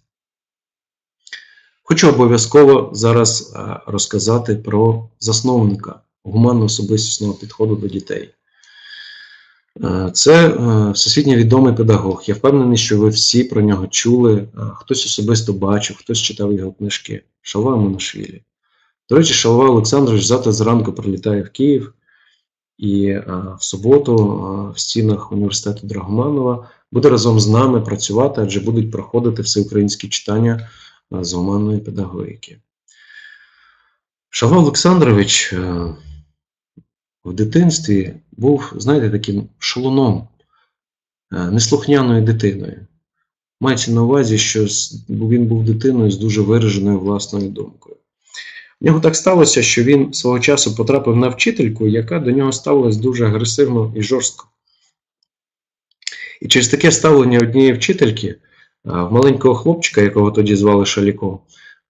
Хочу обов'язково зараз розказати про засновника гуманно-особистісного підходу до дітей. Е, Це е, всесвітньо відомий педагог. Я впевнений, що ви всі про нього чули. Е, Хтось особисто бачив, хтось читав його книжки. Шалва Монашвілі. До речі, Шалва Олександрович завтра зранку прилітає в Київ і в суботу в стінах університету Драгоманова буде разом з нами працювати, адже будуть проходити всеукраїнські читання з гуманної педагогіки. Шалва Олександрович в дитинстві був, знаєте, таким шалуном, е, неслухняною дитиною. Мається на увазі, що він був дитиною з дуже вираженою власною думкою. В нього так сталося, що він свого часу потрапив на вчительку, яка до нього ставилась дуже агресивно і жорстко. І через таке ставлення однієї вчительки в маленького хлопчика, якого тоді звали Шаліко,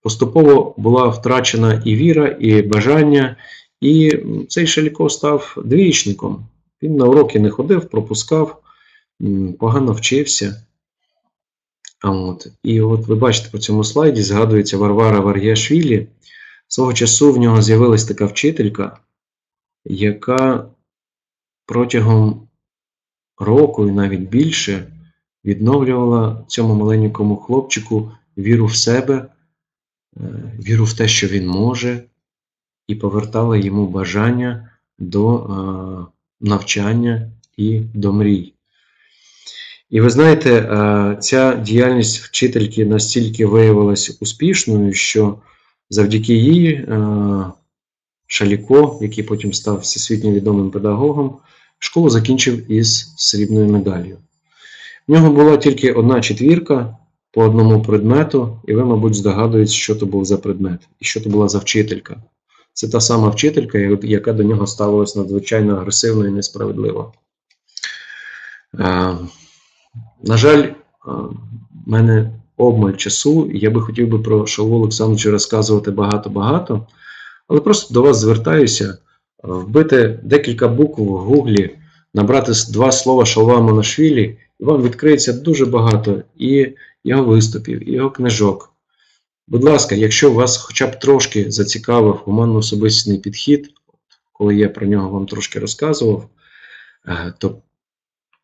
поступово була втрачена і віра, і бажання, і цей Шаліко став двічником. Він на уроки не ходив, пропускав, погано вчився. А от. І от ви бачите по цьому слайді згадується Варвара Вар'яшвілі. Свого часу в нього з'явилась така вчителька, яка протягом року і навіть більше відновлювала цьому маленькому хлопчику віру в себе, е, віру в те, що він може, і повертала йому бажання до е, навчання і до мрій. І ви знаєте, е, ця діяльність вчительки настільки виявилася успішною, що завдяки їй е, Шаліко, який потім став всесвітньо відомим педагогом, школу закінчив із срібною медаллю. В нього була тільки одна четвірка по одному предмету, і ви, мабуть, здогадуєтесь, що то був за предмет і що то була за вчителька. Це та сама вчителька, яка до нього ставилась надзвичайно агресивно і несправедливо. Е, на жаль, е, в мене обмаль часу, і я би хотів би про Шалву Олександровича розказувати багато-багато, але просто до вас звертаюся е, вбити декілька букв в гуглі, набрати два слова Шалва Монашвілі, і вам відкриється дуже багато і його виступів, і його книжок. Будь ласка, якщо вас хоча б трошки зацікавив гуманно-особистісний підхід, коли я про нього вам трошки розказував, е, то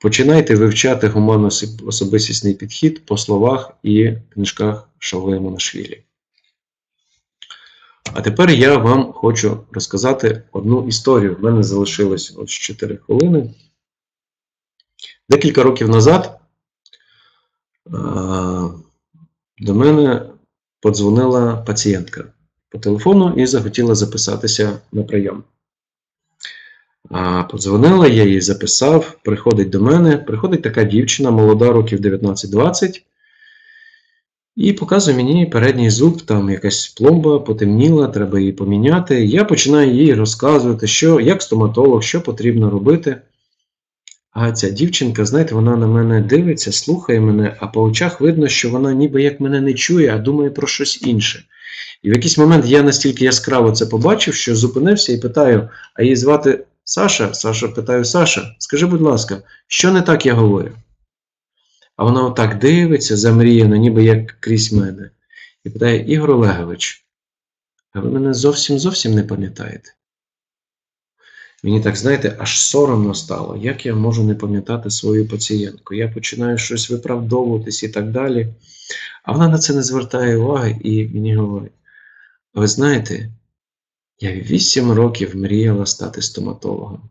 починайте вивчати гуманно-особистісний підхід по словах і книжках Шалвея Монашвілі. А тепер я вам хочу розказати одну історію. В мене залишилось ось 4 хвилини. Декілька років назад е, до мене подзвонила пацієнтка по телефону і захотіла записатися на прийом. А подзвонила, я її записав, приходить до мене, приходить така дівчина, молода, років 19-20, і показує мені передній зуб, там якась пломба потемніла, треба її поміняти. Я починаю їй розказувати, що, як стоматолог, що потрібно робити. А ця дівчинка, знаєте, вона на мене дивиться, слухає мене, а по очах видно, що вона ніби як мене не чує, а думає про щось інше. І в якийсь момент я настільки яскраво це побачив, що зупинився і питаю: а її звати Саша? Саша питаю, Саша, скажи, будь ласка, що не так я говорю? А вона отак дивиться, замріяно, ніби як крізь мене, і питає: Ігор Олегович, а ви мене зовсім зовсім не пам'ятаєте? Мені так, знаєте, аж соромно стало, як я можу не пам'ятати свою пацієнтку. Я починаю щось виправдовуватись і так далі. А вона на це не звертає уваги і мені говорить: ви знаєте, я вісім років мріяла стати стоматологом.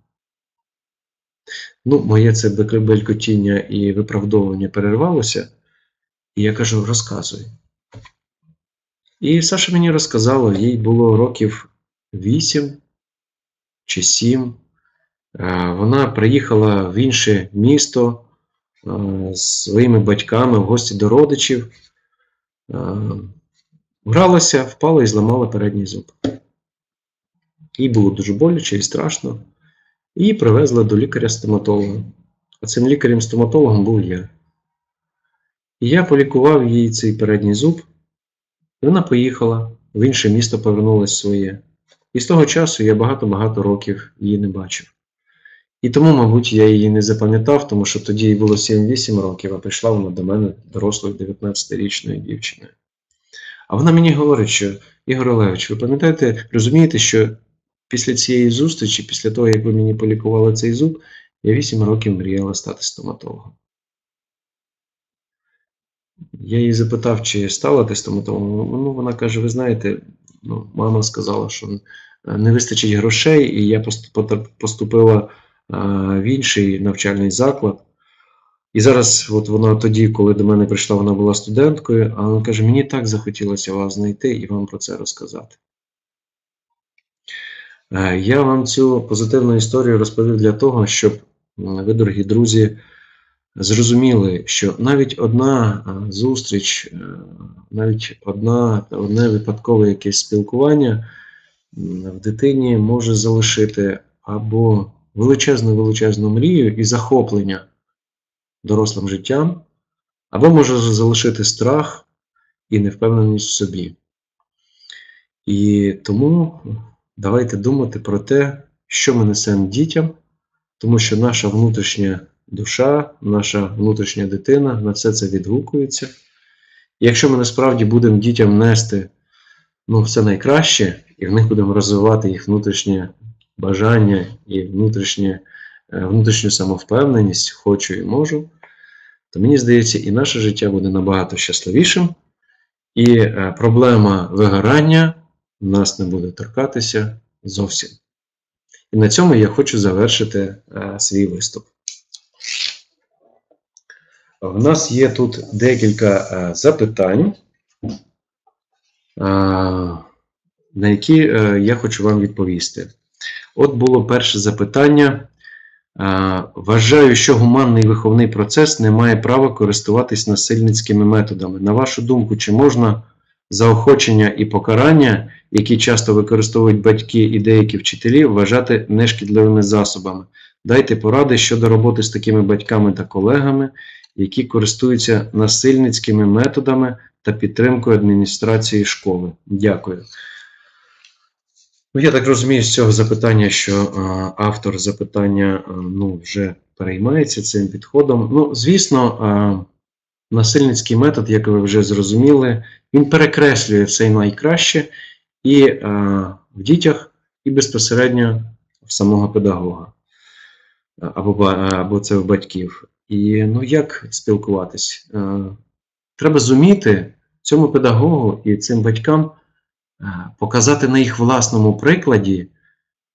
Ну, моє це белькотіння і виправдовування перервалося, і я кажу: розказуй. І Саша мені розказала, їй було років вісім чи сім. Е, Вона приїхала в інше місто е, з своїми батьками в гості до родичів. Е, Гралася, впала і зламала передній зуб. Їй було дуже боляче і страшно. Її привезли до лікаря-стоматолога. А цим лікарем-стоматологом був я. І я полікував їй цей передній зуб. І вона поїхала, в інше місто повернулася своє. І з того часу я багато-багато років її не бачив. І тому, мабуть, я її не запам'ятав, тому що тоді їй було 7-8 років, а прийшла вона до мене дорослою 19-річною дівчиною. А вона мені говорить, що Ігор Олегович, ви пам'ятаєте, розумієте, що після цієї зустрічі, після того, як ви мені полікували цей зуб, я 8 років мріяла стати стоматологом. Я її запитав, чи стала ти стоматологом. Ну, вона каже: ви знаєте, ну, мама сказала, що е, не вистачить грошей, і я поступила е, в інший навчальний заклад. І зараз, от вона тоді, коли до мене прийшла, вона була студенткою, а вона каже: мені так захотілося вас знайти і вам про це розказати. Е, Я вам цю позитивну історію розповів для того, щоб ви, дорогі друзі, зрозуміли, що навіть одна е, зустріч, е, навіть одна, одне випадкове якесь спілкування в дитині може залишити або величезну величезну мрію і захоплення дорослим життям, або може залишити страх і невпевненість в собі. І тому давайте думати про те, що ми несемо дітям, тому що наша внутрішня душа, наша внутрішня дитина на все це відгукується. Якщо ми насправді будемо дітям нести ну, все найкраще, і в них будемо розвивати їх внутрішнє бажання і внутрішнє, е, внутрішню самовпевненість, хочу і можу, то мені здається, і наше життя буде набагато щасливішим, і е, проблема вигорання нас не буде торкатися зовсім. І на цьому я хочу завершити е, свій виступ. В нас є тут декілька е, запитань, е, на які е, я хочу вам відповісти. От було перше запитання. Вважаю, що гуманний виховний процес не має права користуватись насильницькими методами. На вашу думку, чи можна заохочення і покарання, які часто використовують батьки і деякі вчителі, вважати нешкідливими засобами? Дайте поради щодо роботи з такими батьками та колегами, які користуються насильницькими методами та підтримкою адміністрації школи. Дякую. Ну, я так розумію з цього запитання, що е, автор запитання е, ну, вже переймається цим підходом. Ну, звісно, е, насильницький метод, як ви вже зрозуміли, він перекреслює все найкраще і е, в дітях, і безпосередньо в самого педагога або, або це в батьків. І ну, як спілкуватись? Е, Треба зуміти цьому педагогу і цим батькам е, показати на їх власному прикладі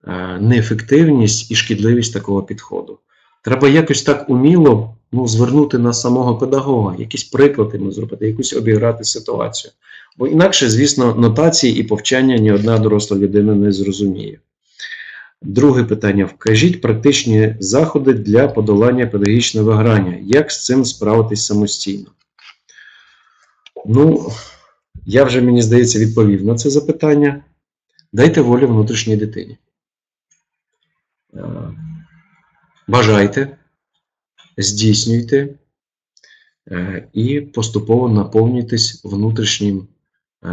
е, неефективність і шкідливість такого підходу. Треба якось так уміло ну, звернути на самого педагога, якісь приклади йому зробити, якусь обіграти ситуацію. Бо інакше, звісно, нотації і повчання ні одна доросла людина не зрозуміє. Друге питання: вкажіть практичні заходи для подолання педагогічного виграння. Як з цим справитись самостійно? Ну, я вже, мені здається, відповів на це запитання. Дайте волю внутрішній дитині. Е, Бажайте, здійснюйте е, і поступово наповнюйтесь внутрішнім, е,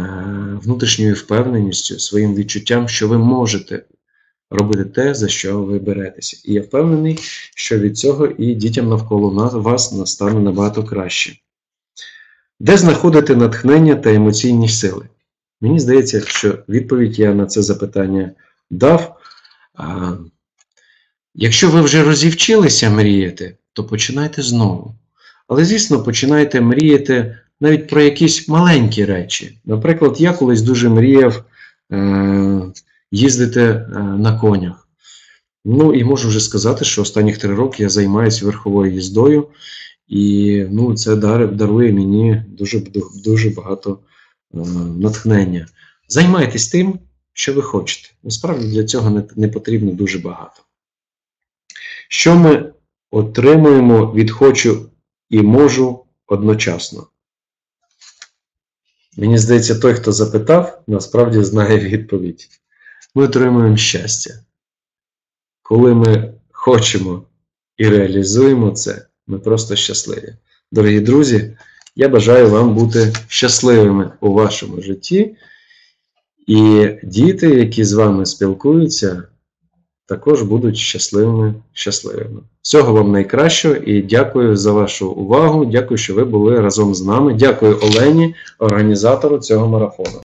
внутрішньою впевненістю, своїм відчуттям, що ви можете робити те, за що ви беретеся. І я впевнений, що від цього і дітям навколо вас настане набагато краще. Де знаходити натхнення та емоційні сили? Мені здається, що відповідь я на це запитання дав. А, Якщо ви вже розівчилися мріяти, то починайте знову. Але, звісно, починайте мріяти навіть про якісь маленькі речі. Наприклад, я колись дуже мріяв е, їздити е, на конях. Ну і можу вже сказати, що останніх три роки я займаюся верховою їздою, і ну, це дарує мені дуже, дуже багато е, натхнення. Займайтесь тим, що ви хочете. Насправді для цього не, не потрібно дуже багато. Що ми отримуємо від хочу і можу одночасно? Мені здається, той, хто запитав, насправді знає відповідь. Ми отримуємо щастя. Коли ми хочемо і реалізуємо це, ми просто щасливі. Дорогі друзі, я бажаю вам бути щасливими у вашому житті. І діти, які з вами спілкуються, також будуть щасливими. щасливими. Всього вам найкращого і дякую за вашу увагу. Дякую, що ви були разом з нами. Дякую Олені, організатору цього марафону.